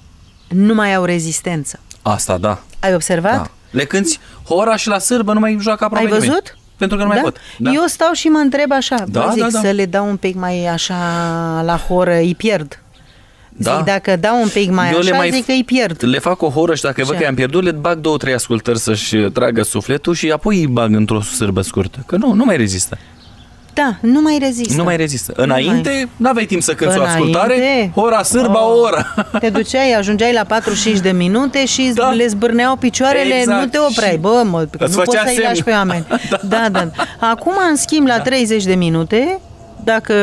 nu mai au rezistență. Asta, da. Ai observat? da. Le cânti hora și la sârbă nu mai joacă aproape Ai văzut? nimeni. Pentru că nu mai da? pot. Da. Eu stau și mă întreb așa, Da, bă, zic, da, da. să le dau un pic mai așa la horă, îi pierd. Da. Zic, dacă dau un pic mai Eu așa, le mai zic că îi pierd. Le fac o horă și dacă văd Ce? că i-am pierdut, le bag două, trei ascultări să-și tragă sufletul și apoi îi bag într-o sârbă scurtă. Că nu, nu mai rezistă. Da, nu mai rezistă. Nu mai rezistă. Nu Înainte, mai. n-aveai timp să cânti o Înainte? ascultare, ora sârba, Oh. o oră. (laughs) Te duceai, ajungeai la 45 de minute și Da. le zbârneau picioarele, Exact. nu te opreai. Și Bă, mă, că îți nu poți făcea să-i lași semn. pe oameni. (laughs) da. da, Acum, în schimb, la 30 de minute, dacă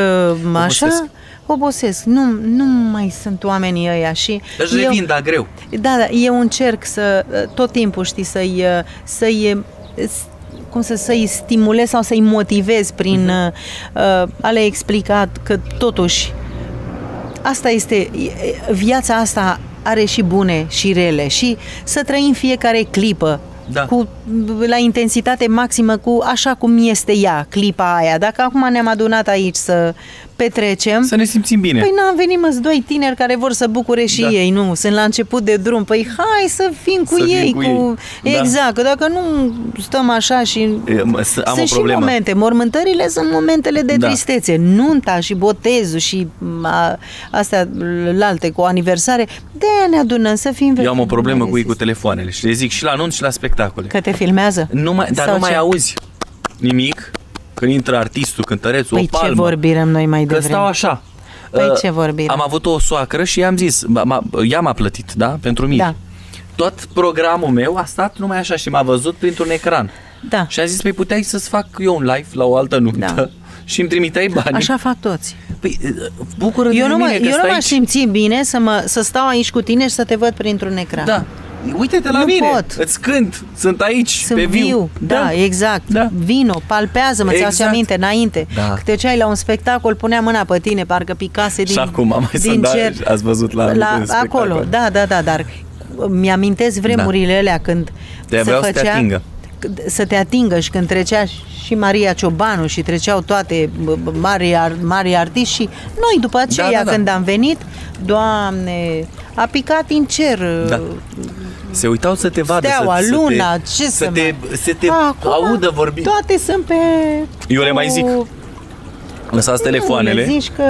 așa, Obosesc. obosesc. Nu, nu mai sunt oamenii ăia și... Deci eu- revin, dar greu. Da, da, eu încerc să, tot timpul, știi, să-i, să-i cum să, să-i stimulez sau să-i motivez prin uh, uh, a le explica că totuși asta este, e- viața asta are și bune și rele și să trăim fiecare clipă Da. cu, la intensitate maximă, cu așa cum este ea, clipa aia. Dacă acum ne-am adunat aici să petrecem, Să ne simțim bine. Păi n-am venit mă doi tineri care vor să bucure și Da. ei, nu? Sunt la început de drum. Păi hai să fim cu Să fim ei. cu cu... ei. Da. Exact, că dacă nu stăm așa și... E, mă, s- Am sunt o problemă. și momente, mormântările sunt momentele de Da. tristețe. Nunta și botezul și a, astea lalte cu aniversare, de aia ne adunăm să fim Eu am o problemă mai cu ei cu rezist. telefoanele și le zic și la anunț și la spectacole. Că te filmează? Nu mai, dar Sau nu mai ce? auzi nimic când intră artistul, cântărețul, Păi o palmă. ce vorbirăm noi mai Că devreme? stau așa. Păi Uh, ce vorbire? Am avut o soacră și i-am zis, m- m- ea m-a plătit, da? Pentru mine. Da. tot programul meu a stat numai așa și m-a văzut printr-un ecran. Da. Și a zis, păi puteai să-ți fac eu un live la o altă nuntă Da. (laughs) și îmi trimiteai bani. Așa fac toți. Păi, bucură Eu de nu, mine mă, că eu nu stai m-aș aici. simți bine să, mă, să stau aici cu tine și să te văd printr-un ecran. Da. Uite-te la Nu mine, pot. îți cânt, sunt aici, Sunt pe viu. viu. Da, exact. Da. Vino, palpează-mă, ți-aduce Exact. aminte înainte. Da. Câte ce ai la un spectacol, punea mâna pe tine, parcă picase din Și acum mai din sunt, da, cer. ați văzut la, la în spectacol. acolo, da, da, da, dar mi-amintesc vremurile alea când Te se vreau să te făcea, atingă. când- să te atingă și când trecea și Maria Ciobanu și treceau toate b- b- mari, ar- mari artiști și noi după aceea Da, da, da. când am venit, Doamne, a picat din cer Da. Se uitau să te vadă, steaua, să, luna, să te, ce să să te, mai... să te Acum audă vorbi. Toate sunt pe... Eu le mai zic. cu- Lăsați Nu, telefoanele. le zici că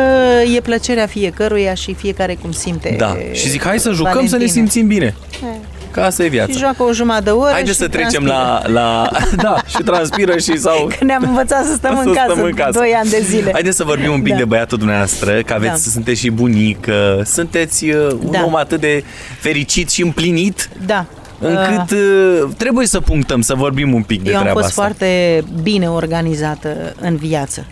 e plăcerea fiecăruia și fiecare cum simte Da. Și zic, hai să jucăm să ne Valentinul. simțim bine. Eh. Ca asta e Și viața. joacă o jumătate de oră Haideți și să trecem transpiră. la, la... (laughs) Da, și transpiră și sau... Că ne-am învățat să stăm, (laughs) Să în, casă stăm în casă. 2 ani de zile. Haideți să vorbim un pic Da. de băiatul dumneavoastră, că aveți, Da. sunteți și bunică, sunteți uh, un Da. om atât de fericit și împlinit, Da. încât uh, trebuie să punctăm, să vorbim un pic de Eu am treaba fost asta. foarte bine organizată în viață.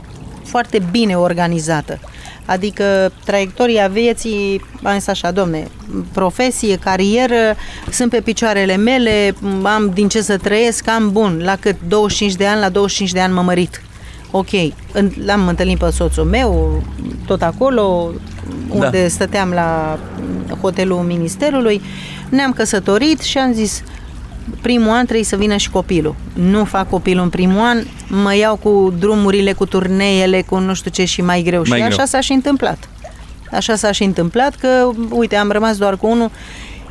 Foarte bine organizată. Adică traiectoria vieții, am zis așa, domne, profesie, carieră, sunt pe picioarele mele, am din ce să trăiesc, am bun, la cât 25 de ani, la 25 de ani mă mărit. Ok, În- l-am întâlnit pe soțul meu, tot acolo, unde Da. stăteam la hotelul ministerului, ne-am căsătorit și am zis, primul an trebuie să vină și copilul. Nu fac copilul în primul an, mă iau cu drumurile, cu turneele, cu nu știu ce și mai greu. Mai și greu. așa s-a și întâmplat. Așa s-a și întâmplat că, uite, am rămas doar cu unul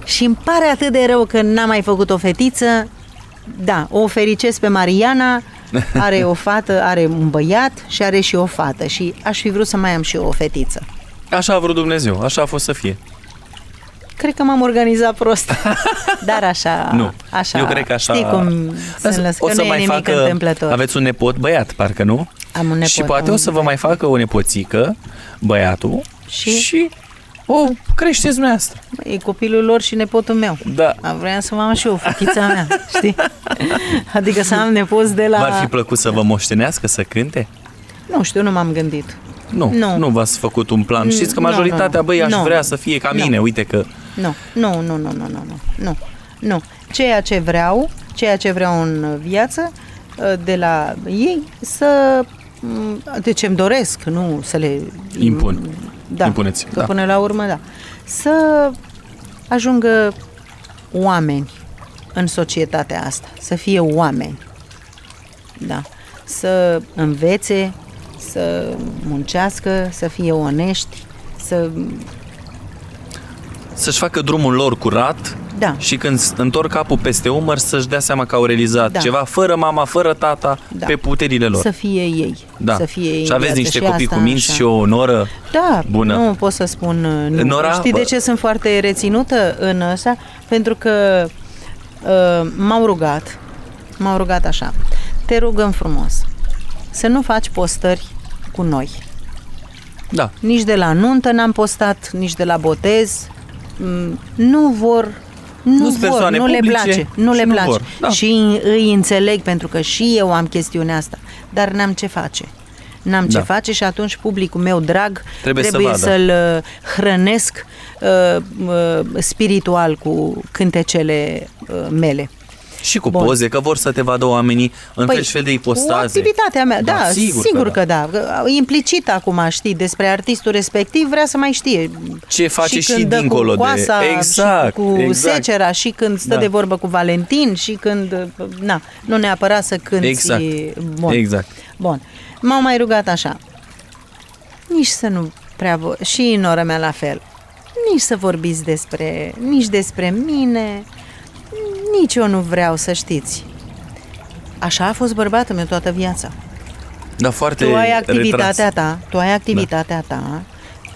și îmi pare atât de rău că n-am mai făcut o fetiță. Da, o fericesc pe Mariana, (laughs) are o fată, are un băiat și are și o fată și aș fi vrut să mai am și eu o fetiță. Așa a vrut Dumnezeu, așa a fost să fie. Cred că m-am organizat prost. (laughs) Dar așa, Nu, așa eu cred că așa... știi cum Lasă, sunt lăsă, o că să nu e mai nimic facă, întâmplător. Aveți un nepot băiat, parcă nu? Am un nepot, Și poate un o să vă mai facă o nepoțică, băiatul, Și? și o creșteți dumneavoastră. E copilul lor și nepotul meu. Da. Am vrea să mă am și eu, făchița mea, (laughs) știi? Adică să am nepoți de la... V-ar fi plăcut să vă moștenească, să cânte? Nu știu, nu m-am gândit. Nu, nu, Nu. nu v-ați făcut un plan. Mm, Știți că nu, majoritatea, nu. băi, aș Nu. vrea să fie ca Nu. mine, uite că... Nu, nu, nu, nu, nu, nu, nu, nu. Ceea ce vreau, ceea ce vreau în viață uh, de la ei să mm, deci îmi doresc, nu să le impun. Da, Impuneți. Că da. până la urmă, da. Să ajungă oameni în societatea asta, să fie oameni. Da. Să învețe, să muncească, să fie onești, să să-și facă drumul lor curat Da. și când s- întorc capul peste umăr să-și dea seama că au realizat Da. ceva fără mama, fără tata, Da. pe puterile lor. să fie ei. da. Să fie ei și în aveți viață. niște Și copii asta cu minți așa. și o noră Da, bună. nu pot să spun uh, nu. Nora, Știi bă- de ce sunt foarte reținută în ăsta? Pentru că uh, m-au rugat, m-au rugat așa, te rugăm frumos să nu faci postări cu noi. Da. Nici de la nuntă n-am postat, nici de la botez. Mm, Nu vor nu Nu-s vor, persoane nu le publice place, nu și le nu place. vor, da. Și îi înțeleg pentru că și eu am chestiunea asta, dar n-am ce face. N-am ce Da. face și atunci publicul meu drag Trebuie să trebuie vadă. să-l uh, hrănesc uh, uh, spiritual cu cântecele uh, mele. Și cu Bun. poze, că vor să te vadă oamenii în fel și fel de Cu ipostaze. activitatea mea, da, sigur, sigur că, că da. Că Implicit acum știi despre artistul respectiv, vrea să mai știe. Ce face și când dă dincolo cu de- coasa, Exact, și cu exact. secera, și când stă Da. de vorbă cu Valentin, și când, na, nu neapărat să cânti. Exact. Bun. Exact. Bun. M-au mai rugat așa. Nici să nu prea vor, și nora mea la fel. Nici să vorbiți despre, nici despre mine, nici eu nu vreau să știți. Așa a fost bărbatul meu toată viața. Da, foarte Tu ai activitatea retras. ta, tu ai activitatea ta,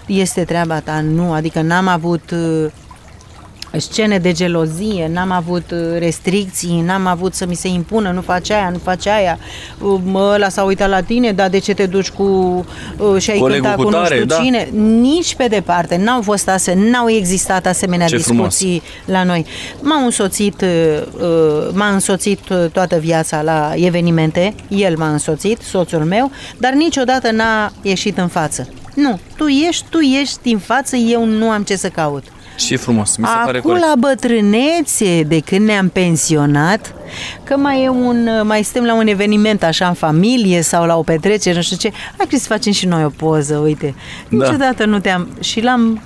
este treaba ta, nu, adică n-am avut uh, scene de gelozie, n-am avut uh, restricții, n-am avut să mi se impună, nu faci aia, nu faci aia, Uh, mă, ăla s-a uitat la tine, dar de ce te duci cu uh, și ai Colegul cântat cu cu nu tare, știu da. cine? Nici pe departe, n-au fost ase, n-au existat asemenea Ce frumos. discuții la noi. M-au însoțit, uh, uh, m-a însoțit uh, toată viața la evenimente, el m-a însoțit, soțul meu, dar niciodată n-a ieșit în față. Nu, tu ești, tu ești în față, eu nu am ce să caut. Ce frumos, mi se pare Acum corect. la bătrânețe, de când ne-am pensionat, că mai e un, mai suntem la un eveniment așa în familie sau la o petrecere, nu știu ce, hai că să facem și noi o poză, uite. Da. Niciodată nu te-am... Și l-am,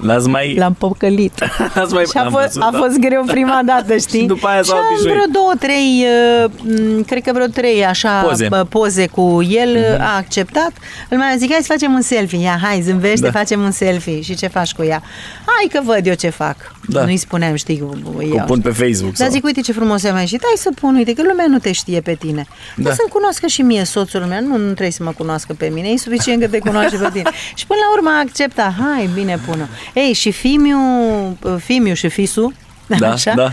L-ați mai... l-am păcălit. L-ați (laughs) mai Și a, am fost, văzut, a da. fost greu prima dată, (laughs) știi? Și după aia s-au Și am obișnuit. vreo două, trei, uh, m, cred că vreo trei așa Poze. Mhm. poze, poze cu el, uh, a acceptat. Îl mai zic, hai să facem un selfie. Ia, hai, zâmbește, Da. facem un selfie. Și ce faci cu ea? Hai că văd eu ce fac. Da. Nu-i spuneam, știi, cu, Cu pun pe Facebook. Dar sau... zic, uite ce frumos am ieșit, hai să pun, uite că lumea nu te știe pe tine. Da. Dar să-mi cunoască și mie soțul meu, nu, nu trebuie să mă cunoască pe mine, e suficient că te cunoaște pe tine. (laughs) și până la urmă a acceptat, hai, bine, pună. Ei, și Fimiu, Fimiu și Fisu, Da, așa, da.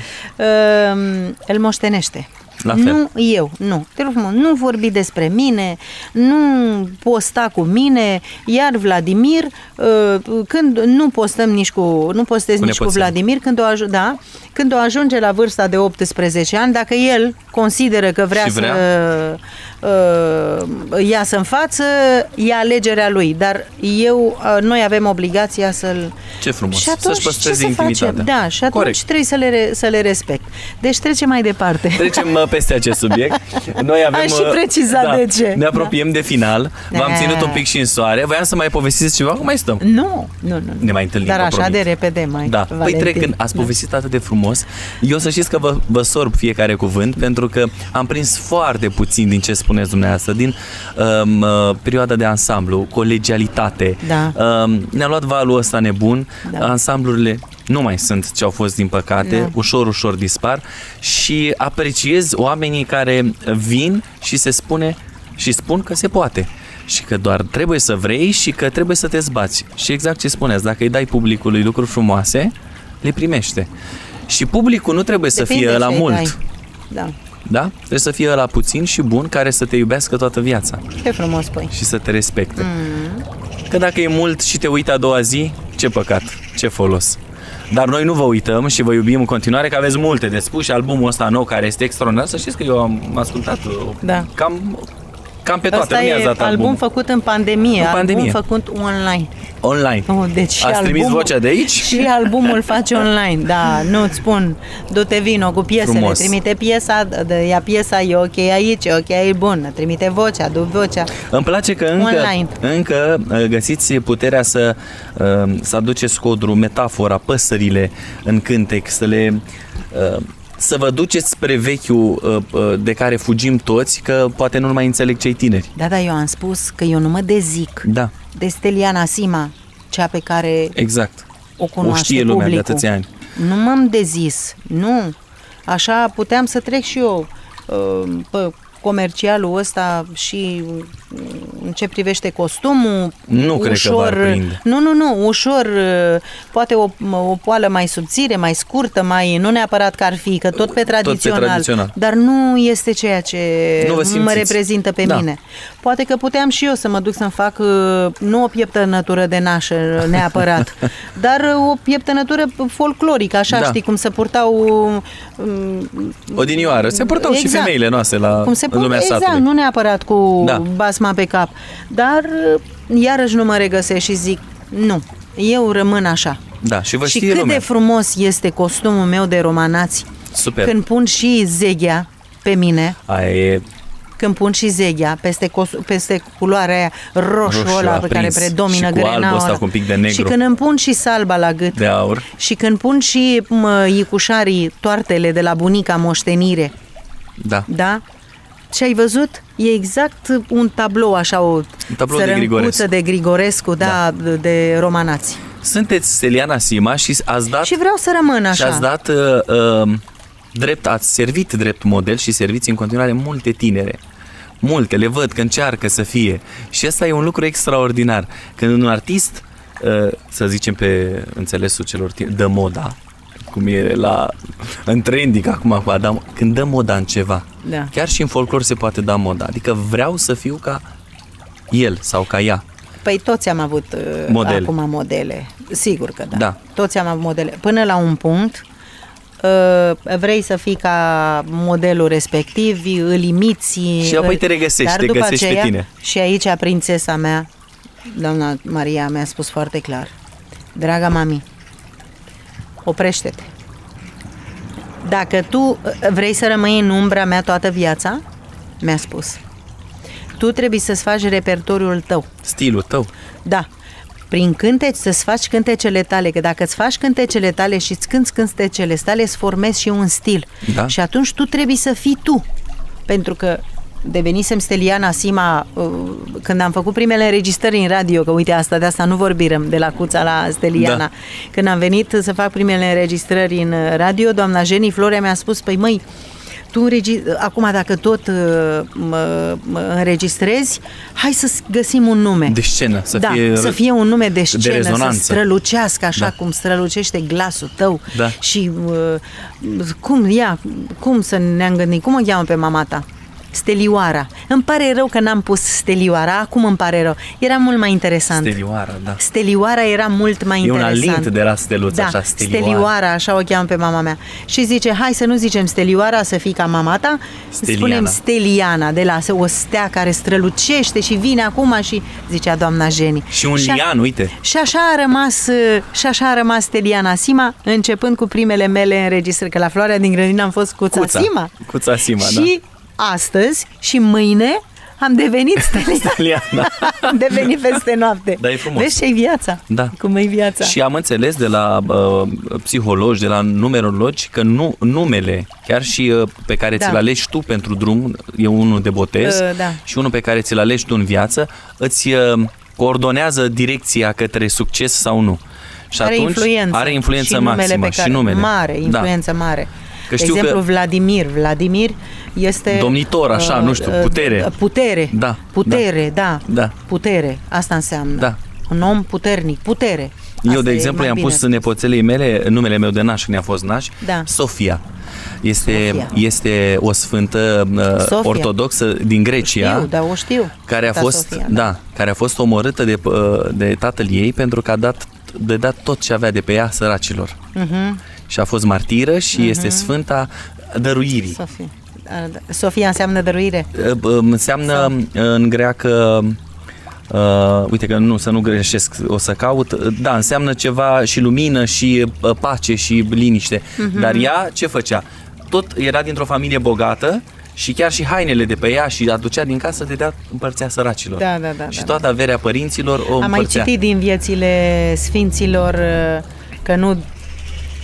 um, îl moștenește. La fel. Nu eu, nu. Te rog frumos, nu vorbi despre mine, nu posta cu mine, iar Vladimir, uh, când nu postăm nici cu, nu postez Cu nici cu nepoții. Vladimir, când o, aj- da, când o ajunge la vârsta de 18 ani, dacă el consideră că vrea, Și vrea. să uh, iasă în față, e alegerea lui. Dar eu, uh, noi avem obligația să-l... Ce frumos, Și atunci să-și păstreze ce să intimitatea. facem? Da, și atunci Corect. trebuie să le, re- să le respect. Deci trecem mai departe. Trecem uh, peste acest subiect. Noi avem, Ai și uh, precizat de ce. Ne apropiem de final. V-am Da. ținut un pic și în soare. Voiam să mai povestiți ceva, cum mai stăm? Nu, nu, nu. Ne mai întâlnim, Dar vă așa promit. de repede mai. Da, păi Valentin. trecând, ați povestit atât de frumos. Eu să știți că vă, vă sorb fiecare cuvânt pentru că am prins foarte puțin din ce spuneți dumneavoastră, din um, uh, perioada de ansamblu, colegialitate. Da. Um, ne-a luat valul ăsta nebun, Da. ansamblurile nu mai sunt ce au fost din păcate, Da. ușor, ușor dispar și apreciez oamenii care vin și se spune și spun că se poate și că doar trebuie să vrei și că trebuie să te zbați. Și exact ce spuneți, dacă îi dai publicului lucruri frumoase, le primește. Și publicul nu trebuie să Depinde fie la ce îi mult, dai. Da. Da? Trebuie să fie la puțin și bun care să te iubească toată viața Ce frumos spui. și să te respecte. Mm. Că dacă e mult și te uiți a doua zi, ce păcat, ce folos. Dar noi nu vă uităm și vă iubim în continuare, că aveți multe de spus și albumul ăsta nou care este extraordinar. Să știți că eu am ascultat uh, Da. cam, cam pe toate. Asta nu mi-ați e dat album album făcut în pandemie, În pandemie. album făcut online. online. Oh, deci și Ați trimis albumul, vocea de aici? Și albumul (laughs) face online, da, nu-ți spun, du-te vino cu piesele, Frumos. trimite piesa, de, ia piesa, e ok aici, e ok, e bun, trimite vocea, du vocea. Îmi place că încă, Online. încă uh, găsiți puterea să, uh, să aduceți codru, metafora, păsările în cântec, să le... uh, să vă duceți spre vechiul uh, uh, de care fugim toți, că poate nu mai înțeleg cei tineri. Da, da, eu am spus că eu nu mă dezic Da, de Steliana Sima, cea pe care exact. o cunoaște o știe lumea publicul. de atâția ani. Nu m-am dezis, nu. Așa puteam să trec și eu uh, pe comercialul ăsta și uh, în ce privește costumul. Nu cred că v-ar prinde. Nu, nu, nu, ușor, uh, poate o, o poală mai subțire, mai scurtă, mai, nu neapărat că ar fi, că tot pe tradițional, tradițional. dar nu este ceea ce Nu vă mă simțiți. reprezintă pe Da. mine. Poate că puteam și eu să mă duc să-mi fac uh, nu o pieptănătură de nașă neapărat, (laughs) dar uh, o pieptănătură folclorică, așa Da. știi, cum se purtau um, Odinioară. Se purtau și Exact. femeile noastre la cum se în pur- lumea exact, satului. nu neapărat cu Da. da. basma pe cap, dar uh, iarăși nu mă regăsesc și zic, nu, eu rămân așa. Da, și vă și știe cât lumea. de frumos este costumul meu de romanați Super. când pun și zeghea pe mine, Aia e când pun și zeghea peste, cos- peste culoarea aia roșu, Roșu ăla pe care aprins. predomină Și cu albul grenaua ăsta ăla. cu un pic de negru. Și când îmi pun și salba la gât de aur. și când pun și mă, icușarii, toartele de la bunica moștenire, Da. da? Ce ai văzut? E exact un tablou, așa, o Un tablou de țărâncuță Grigorescu. de Grigorescu, da, de, de romanați. Sunteți Seliana Sima și ați dat Și vreau să rămân Și așa. ați dat uh, uh, drept, ați servit drept model și serviți în continuare multe tinere. Multe, le văd că încearcă să fie. Și asta e un lucru extraordinar. Când un artist, uh, să zicem pe înțelesul celor tineri, dă moda, cum e la, în trending acum cu Adam, când dă moda în ceva. Da. Chiar și în folclor se poate da moda. Adică vreau să fiu ca el sau ca ea. Păi toți am avut uh, Modele. acum modele. Sigur că da. Da. Toți am avut modele. Până la un punct, uh, vrei să fii ca modelul respectiv, îl imiți. Și apoi îl- te regăsești, dar te după găsești pe aceea, tine. Și aici prințesa mea, doamna Maria, mi-a spus foarte clar. Draga mami, oprește-te. Dacă tu uh, vrei să rămâi în umbra mea toată viața, mi-a spus, tu trebuie să-ți faci repertoriul tău. Stilul tău. Da. Prin cânteci să-ți faci cântecele tale, că dacă îți faci cântecele tale și îți cânti cântecele tale, îți formezi și un stil. Da. Și atunci tu trebuie să fii tu. Pentru că devenisem Steliana Sima uh, când am făcut primele înregistrări în radio, că uite asta de asta nu vorbim de la Cuța la Steliana. Da. Când am venit să fac primele înregistrări în uh, radio, doamna Jenny Florea mi-a spus, păi măi, tu înregi... acum dacă tot uh, mă, mă înregistrezi, hai să găsim un nume. De scenă, să da, fie să fie un nume de scenă, să rezonanță. strălucească așa Da. cum strălucește glasul tău. Da. Și uh, cum, ia, cum să ne-am gândit, cum o cheamă pe mama ta? Stelioara. Îmi pare rău că n-am pus Stelioara, acum îmi pare rău. Era mult mai interesant. Stelioara, da. Stelioara era mult mai E un interesant. alint de la steluță, da, așa, Stelioara. Stelioara, așa o cheamă pe mama mea. Și zice, hai să nu zicem Stelioara, să fii ca mama ta, Steliana. spunem Steliana, de la o stea care strălucește și vine acum și zicea doamna Jeni. Și un a- lian, uite. și așa a rămas, uh, și așa a rămas Steliana Sima, începând cu primele mele înregistrări, că la Floarea din Grădină am fost Cuța, Cuța. Sima. Cuța Sima, da. Și astăzi și mâine am devenit (laughs) Steliana. Steliana. (laughs) am devenit peste noapte. Da, e frumos. Vezi ce-i viața? Da. Cum e viața? Și am înțeles de la uh, psihologi, de la numerologi, că nu, numele, chiar și uh, pe care Da. ți-l alegi tu pentru drum, e unul de botez, Uh, da. și unul pe care ți-l alegi tu în viață, îți uh, coordonează direcția către succes sau nu. Și are atunci influență. are influență și numele maximă pe care, și numele. Mare, influență da. mare. Că De știu exemplu, că- Vladimir. Vladimir este... Domnitor, așa, nu știu, putere. Putere. Da, Putere, da. Da. Putere. Asta înseamnă. Da. Un om puternic. Putere. Eu, Asta de e exemplu, mai i-am bine. pus nepoțelei mele numele meu de naș când a fost naș, Da. Sofia. Este, Sofia. este o sfântă uh, Sofia. ortodoxă din Grecia. Știu, da, o știu. care a Da, fost, Sofia, da, care a fost omorâtă de, uh, de tatăl ei pentru că a dat de dat tot ce avea de pe ea săracilor. Mhm. Și a fost martiră și este sfânta dăruirii. Sofia. Da, Sofia înseamnă dăruire. Uh, uh, Înseamnă uh, în greacă Uh, uite că nu, să nu greșesc, o să caut. Uh, Da, înseamnă ceva și lumină și uh, pace și liniște. Mhm. Dar ea ce făcea? Tot era dintr-o familie bogată și chiar și hainele de pe ea și aducea din casă de dea împărțea săracilor. Da, da, da, și da, toată averea părinților o Am mai împărțea. citit din viețile sfinților uh, că nu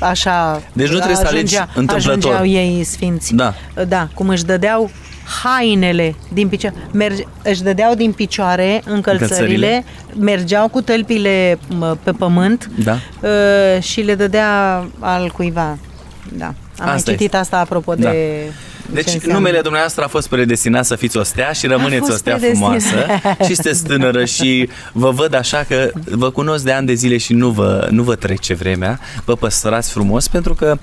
așa Deci nu trebuie să alegi întâmplător. ajungeau ei sfinți. Da. Da, cum își dădeau hainele din picioare, merge, își dădeau din picioare încălțările, Încălțările. mergeau cu tălpile mă, pe pământ Da. uh, și le dădea al cuiva. Da. Am mai Asta citit asta apropo Da. de ce Deci înseamnă. numele dumneavoastră a fost predestinat să fiți o stea și rămâneți fost o stea predestinat. frumoasă (laughs) și sunteți tânără și vă văd așa că vă cunosc de ani de zile și nu vă, nu vă trece vremea, vă păstrați frumos pentru că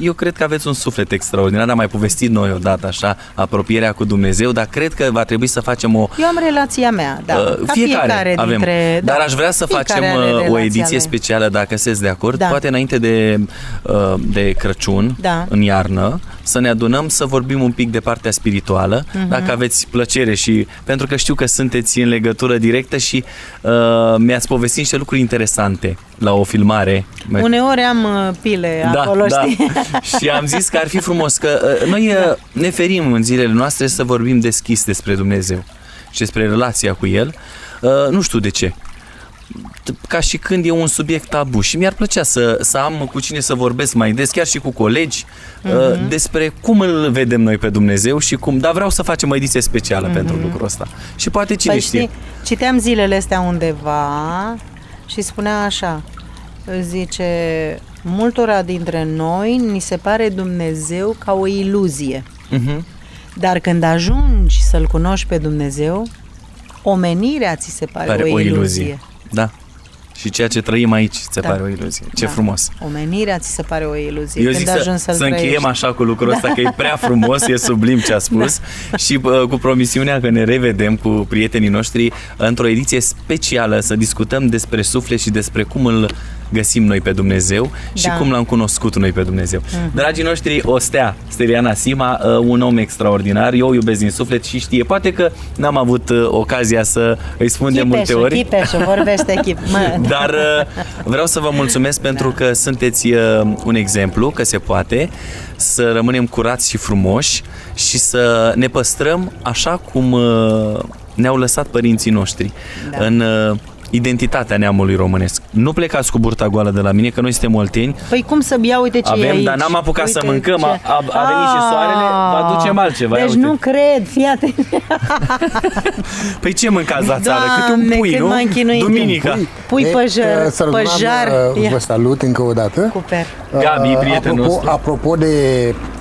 eu cred că aveți un suflet extraordinar, am mai povestit noi odată așa, apropierea cu Dumnezeu, dar cred că va trebui să facem o Eu am relația mea, da. Uh, ca fiecare, avem. dintre, Dar da, aș vrea să fiecare facem are uh, o relația ediție lui. specială, dacă sunteți de acord, Da. poate înainte de, uh, de Crăciun, Da. în iarnă, să ne adunăm să vorbim un pic de partea spirituală, Mhm. dacă aveți plăcere și pentru că știu că sunteți în legătură directă și uh, mi-ați povestit niște lucruri interesante la o filmare. Uneori am uh, pile Da, acolo, da. știi? (laughs) și am zis că ar fi frumos că uh, noi uh, ne ferim în zilele noastre să vorbim deschis despre Dumnezeu și despre relația cu El. Uh, nu știu de ce. T- Ca și când e un subiect tabu și mi-ar plăcea să, să am cu cine să vorbesc mai des, chiar și cu colegi, uh, despre cum îl vedem noi pe Dumnezeu și cum, dar vreau să facem o ediție specială pentru lucrul ăsta. Și poate cine Păi știe. știi, citeam zilele astea undeva și spunea așa, zice, multora dintre noi ni se pare Dumnezeu ca o iluzie. Uh-huh. Dar când ajungi să-L cunoști pe Dumnezeu, omenirea ți se pare, Pare o iluzie. Da. Și ceea ce trăim aici ți se Da. pare o iluzie. Ce Da. frumos. Omenirea ți se pare o iluzie. Eu când zic să, ajungi să-l să încheiem trăiești. așa cu lucrul ăsta, că e prea frumos, e sublim ce a spus Da. și uh, cu promisiunea că ne revedem cu prietenii noștri într-o ediție specială să discutăm despre suflet și despre cum îl găsim noi pe Dumnezeu și Da. Mhm. cum l-am cunoscut noi pe Dumnezeu. Dragii noștri, Ostea, Steliana Sima, uh, un om extraordinar, eu o iubesc din suflet și știe, poate că n-am avut uh, ocazia să îi spun de multe Chipeșul, ori. chipeșul, vorbește chip. Mă, da. (laughs) Dar uh, vreau să vă mulțumesc pentru că sunteți uh, un exemplu că se poate să rămânem curați și frumoși și să ne păstrăm așa cum uh, ne-au lăsat părinții noștri Da. în uh, identitatea neamului românesc. Nu plecați cu burta goală de la mine, că noi suntem olteni. Păi cum să ia, uite ce e Avem, aici. dar n-am apucat uite să mâncăm, a- a- a venit și soarele, vă aducem altceva, ia Deci uite. nu cred, fii atent. (laughs) Păi ce mâncați la țară? Câte un Doamne, pui, cât nu? m-am chinuit. Duminica. Pui. Pui E, păjar, uh, sărătuna păjar. mea, Ia. Vă salut încă o dată. Cu per. Gabi, Uh, prietenul apropo, nostru. apropo de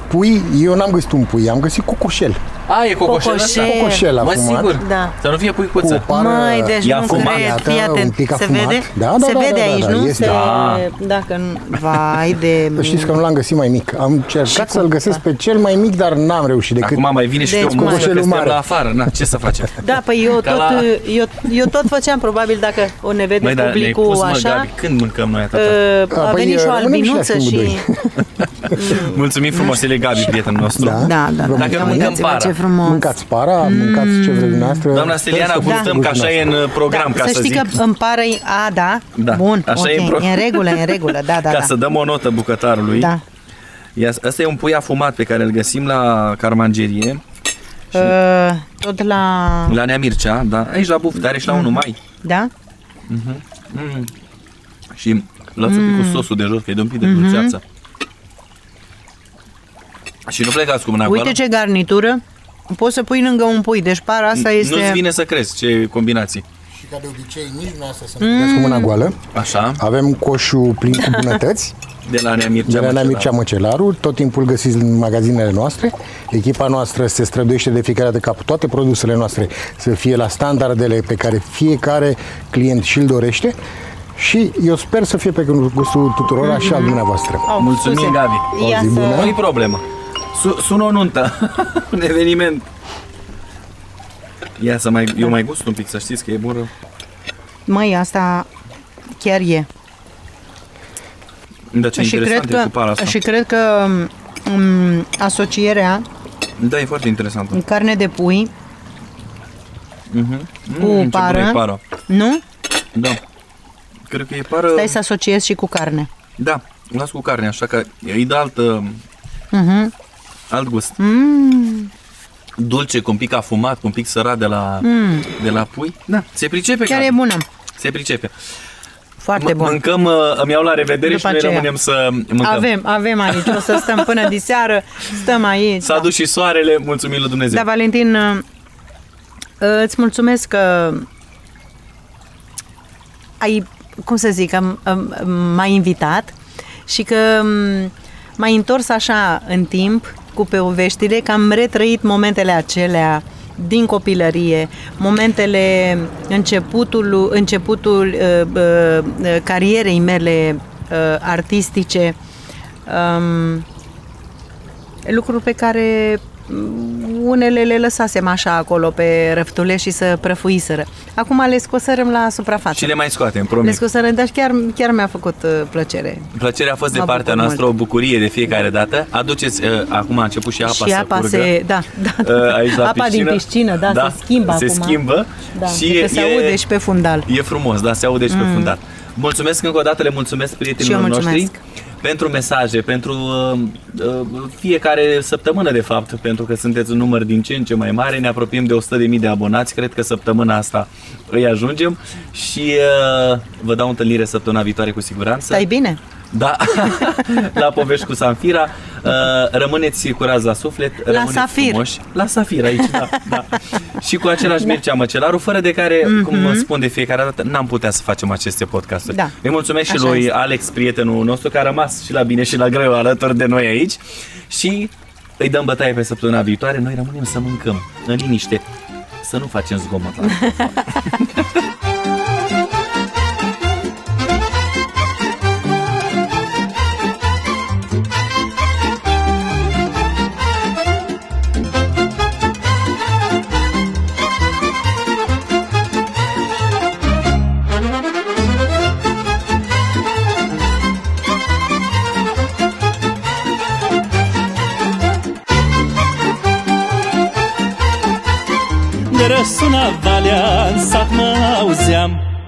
pui, eu n-am găsit un pui, am găsit cocoșel. A, e cocoșel ăsta? Cocoșel. Cocoșel Mă, afumat. sigur. Da. Să nu fie Cu o puicuță. pară Măi, deci E nu afumat. cred, Iată, fii atent. un pic se afumat. vede? Da, da, se da, vede da, aici, da, nu? este. Se... Da. Dacă nu... Vai de... Știți că nu l-am găsit mai mic. Am încercat Și să-l cum? găsesc pe cel mai mic, dar n-am reușit decât... Acum mai vine și Deci, pe o muză că cocoșelul suntem mare. la afară. Na, ce să facem? Da, păi eu Ca tot, la- eu, eu tot făceam, probabil, dacă o ne vede Măi, dar ne-ai publicul pus, mă, așa, Gabi, când mâncăm noi atâta? uh, a Păi, venit și o rămânem și la albinuță schimbul și... (laughs) (laughs) Mulțumim frumos, el e Gabi, prietenul nostru. Da. Da, da, da. Dacă Ia mâncăm uitați-vă para. Ce frumos. Mâncați para, mâncați ce vreți dumneavoastră. Doamna Steliana, Sper să gustăm fiți că așa e în uh, program, da, ca să să știi zic. că îmi pară... A, da? Da, Bun, așa ok, e în pro- e în regulă, e în regulă, da, da, Ca da. să dăm o notă bucătarului. Da. Ia, Asta e un pui afumat pe care îl găsim la carmangerie, Uh, tot la... la Nea Mircea, da? Aici la Buf, dar și la 1 mai. Da? Mm. Și lăsați un pic cu sosul de jos, că e de un pic de dulceață. Și nu plecați cu mâna Uite goală. ce garnitură. Poți să pui lângă un pui, deci para asta este... Nu-ți vine să crezi ce combinații. Și ca de obicei, nici nu să se mm. cu mâna goală. Așa, Avem coșul plin cu bunătăți. (laughs) de la Nea Mircea. De la Nea Măcelaru. Mircea Măcelaru, tot timpul găsiți în magazinele noastre. Echipa noastră se străduiește de fiecare dată ca toate produsele noastre să fie la standardele pe care fiecare client și-l dorește. Și eu sper să fie pe gustul tuturor și al dumneavoastră. Au, Mulțumim, Suse, Gabi. Ia O zi să... bună. Nu-i problemă. Su- sună o nuntă. (laughs) un eveniment. Ia să mai, eu mai gust un pic, să știți că e bun rău. Măi, asta chiar e. Da, ce și interesant cred e că, cu para asta. și cred că um, asocierea Da, e foarte interesant. în carne de pui Mhm. cu Mm, ce bună pară, e para. nu? Da. Cred că e pară... Stai să asociezi și cu carne. Da, las cu carne, așa că îi dă alt, uh, Mhm. Alt gust. Mm, Dulce, cu un pic afumat, cu un pic sărat de la, de la pui. Da, se pricepe. chiar Gabi. e bună. Se pricepe. Foarte M- bun. Mâncăm, uh, îmi iau la revedere După și noi aceea. rămânem să mâncăm. Avem, avem aici. O să stăm până diseară. Stăm aici. S-a da. dus și soarele, mulțumim lui Dumnezeu. Da, Valentin, uh, îți mulțumesc că ai, cum să zic, am, am, m-ai invitat și că m, m-ai întors așa în timp cu poveștile, că am retrăit momentele acelea din copilărie, momentele începutul, începutul uh, uh, uh, carierei mele uh, artistice, um, lucruri pe care mm, unele le lăsasem așa acolo pe răftule și să prăfuiseră. Acum le scosărăm la suprafață. Și le mai scoatem, le promit. scosărăm, dar chiar, chiar mi-a făcut uh, plăcere. Plăcerea a fost de Mă partea bucur noastră, mult. o bucurie de fiecare dată. Aduceți, uh, acum a început și apa și să apa curgă. se, da, da, Uh, aici la apa piscină. din piscină, da, se schimbă se acum. schimbă Da, și și e, se e, aude și pe fundal. e frumos, da, se aude și pe fundal. Mulțumesc încă o dată, le mulțumesc prietenilor Și eu noștri mulțumesc. Pentru mesaje, pentru uh, uh, fiecare săptămână de fapt, pentru că sunteți un număr din ce în ce mai mare, ne apropiem de 100.000 de abonați, cred că săptămâna asta îi ajungem și uh, vă dau întâlnire săptămâna viitoare cu siguranță. Stai bine? Da, (laughs) la povești cu Sanfira. Uh, rămâneți curați la suflet. rămâneți Safir. Frumoși. La Safir aici, da, da. Și cu același Mircea Măcelaru, fără de care, cum vă spun de fiecare dată, n-am putea să facem aceste podcasturi. Da. Îi mulțumesc și Așa lui este. Alex, prietenul nostru, care a rămas și la bine și la greu alături de noi aici. Și îi dăm bătaie pe săptămâna viitoare. Noi rămânem să mâncăm în liniște. Să nu facem zgomot la (laughs) Mausam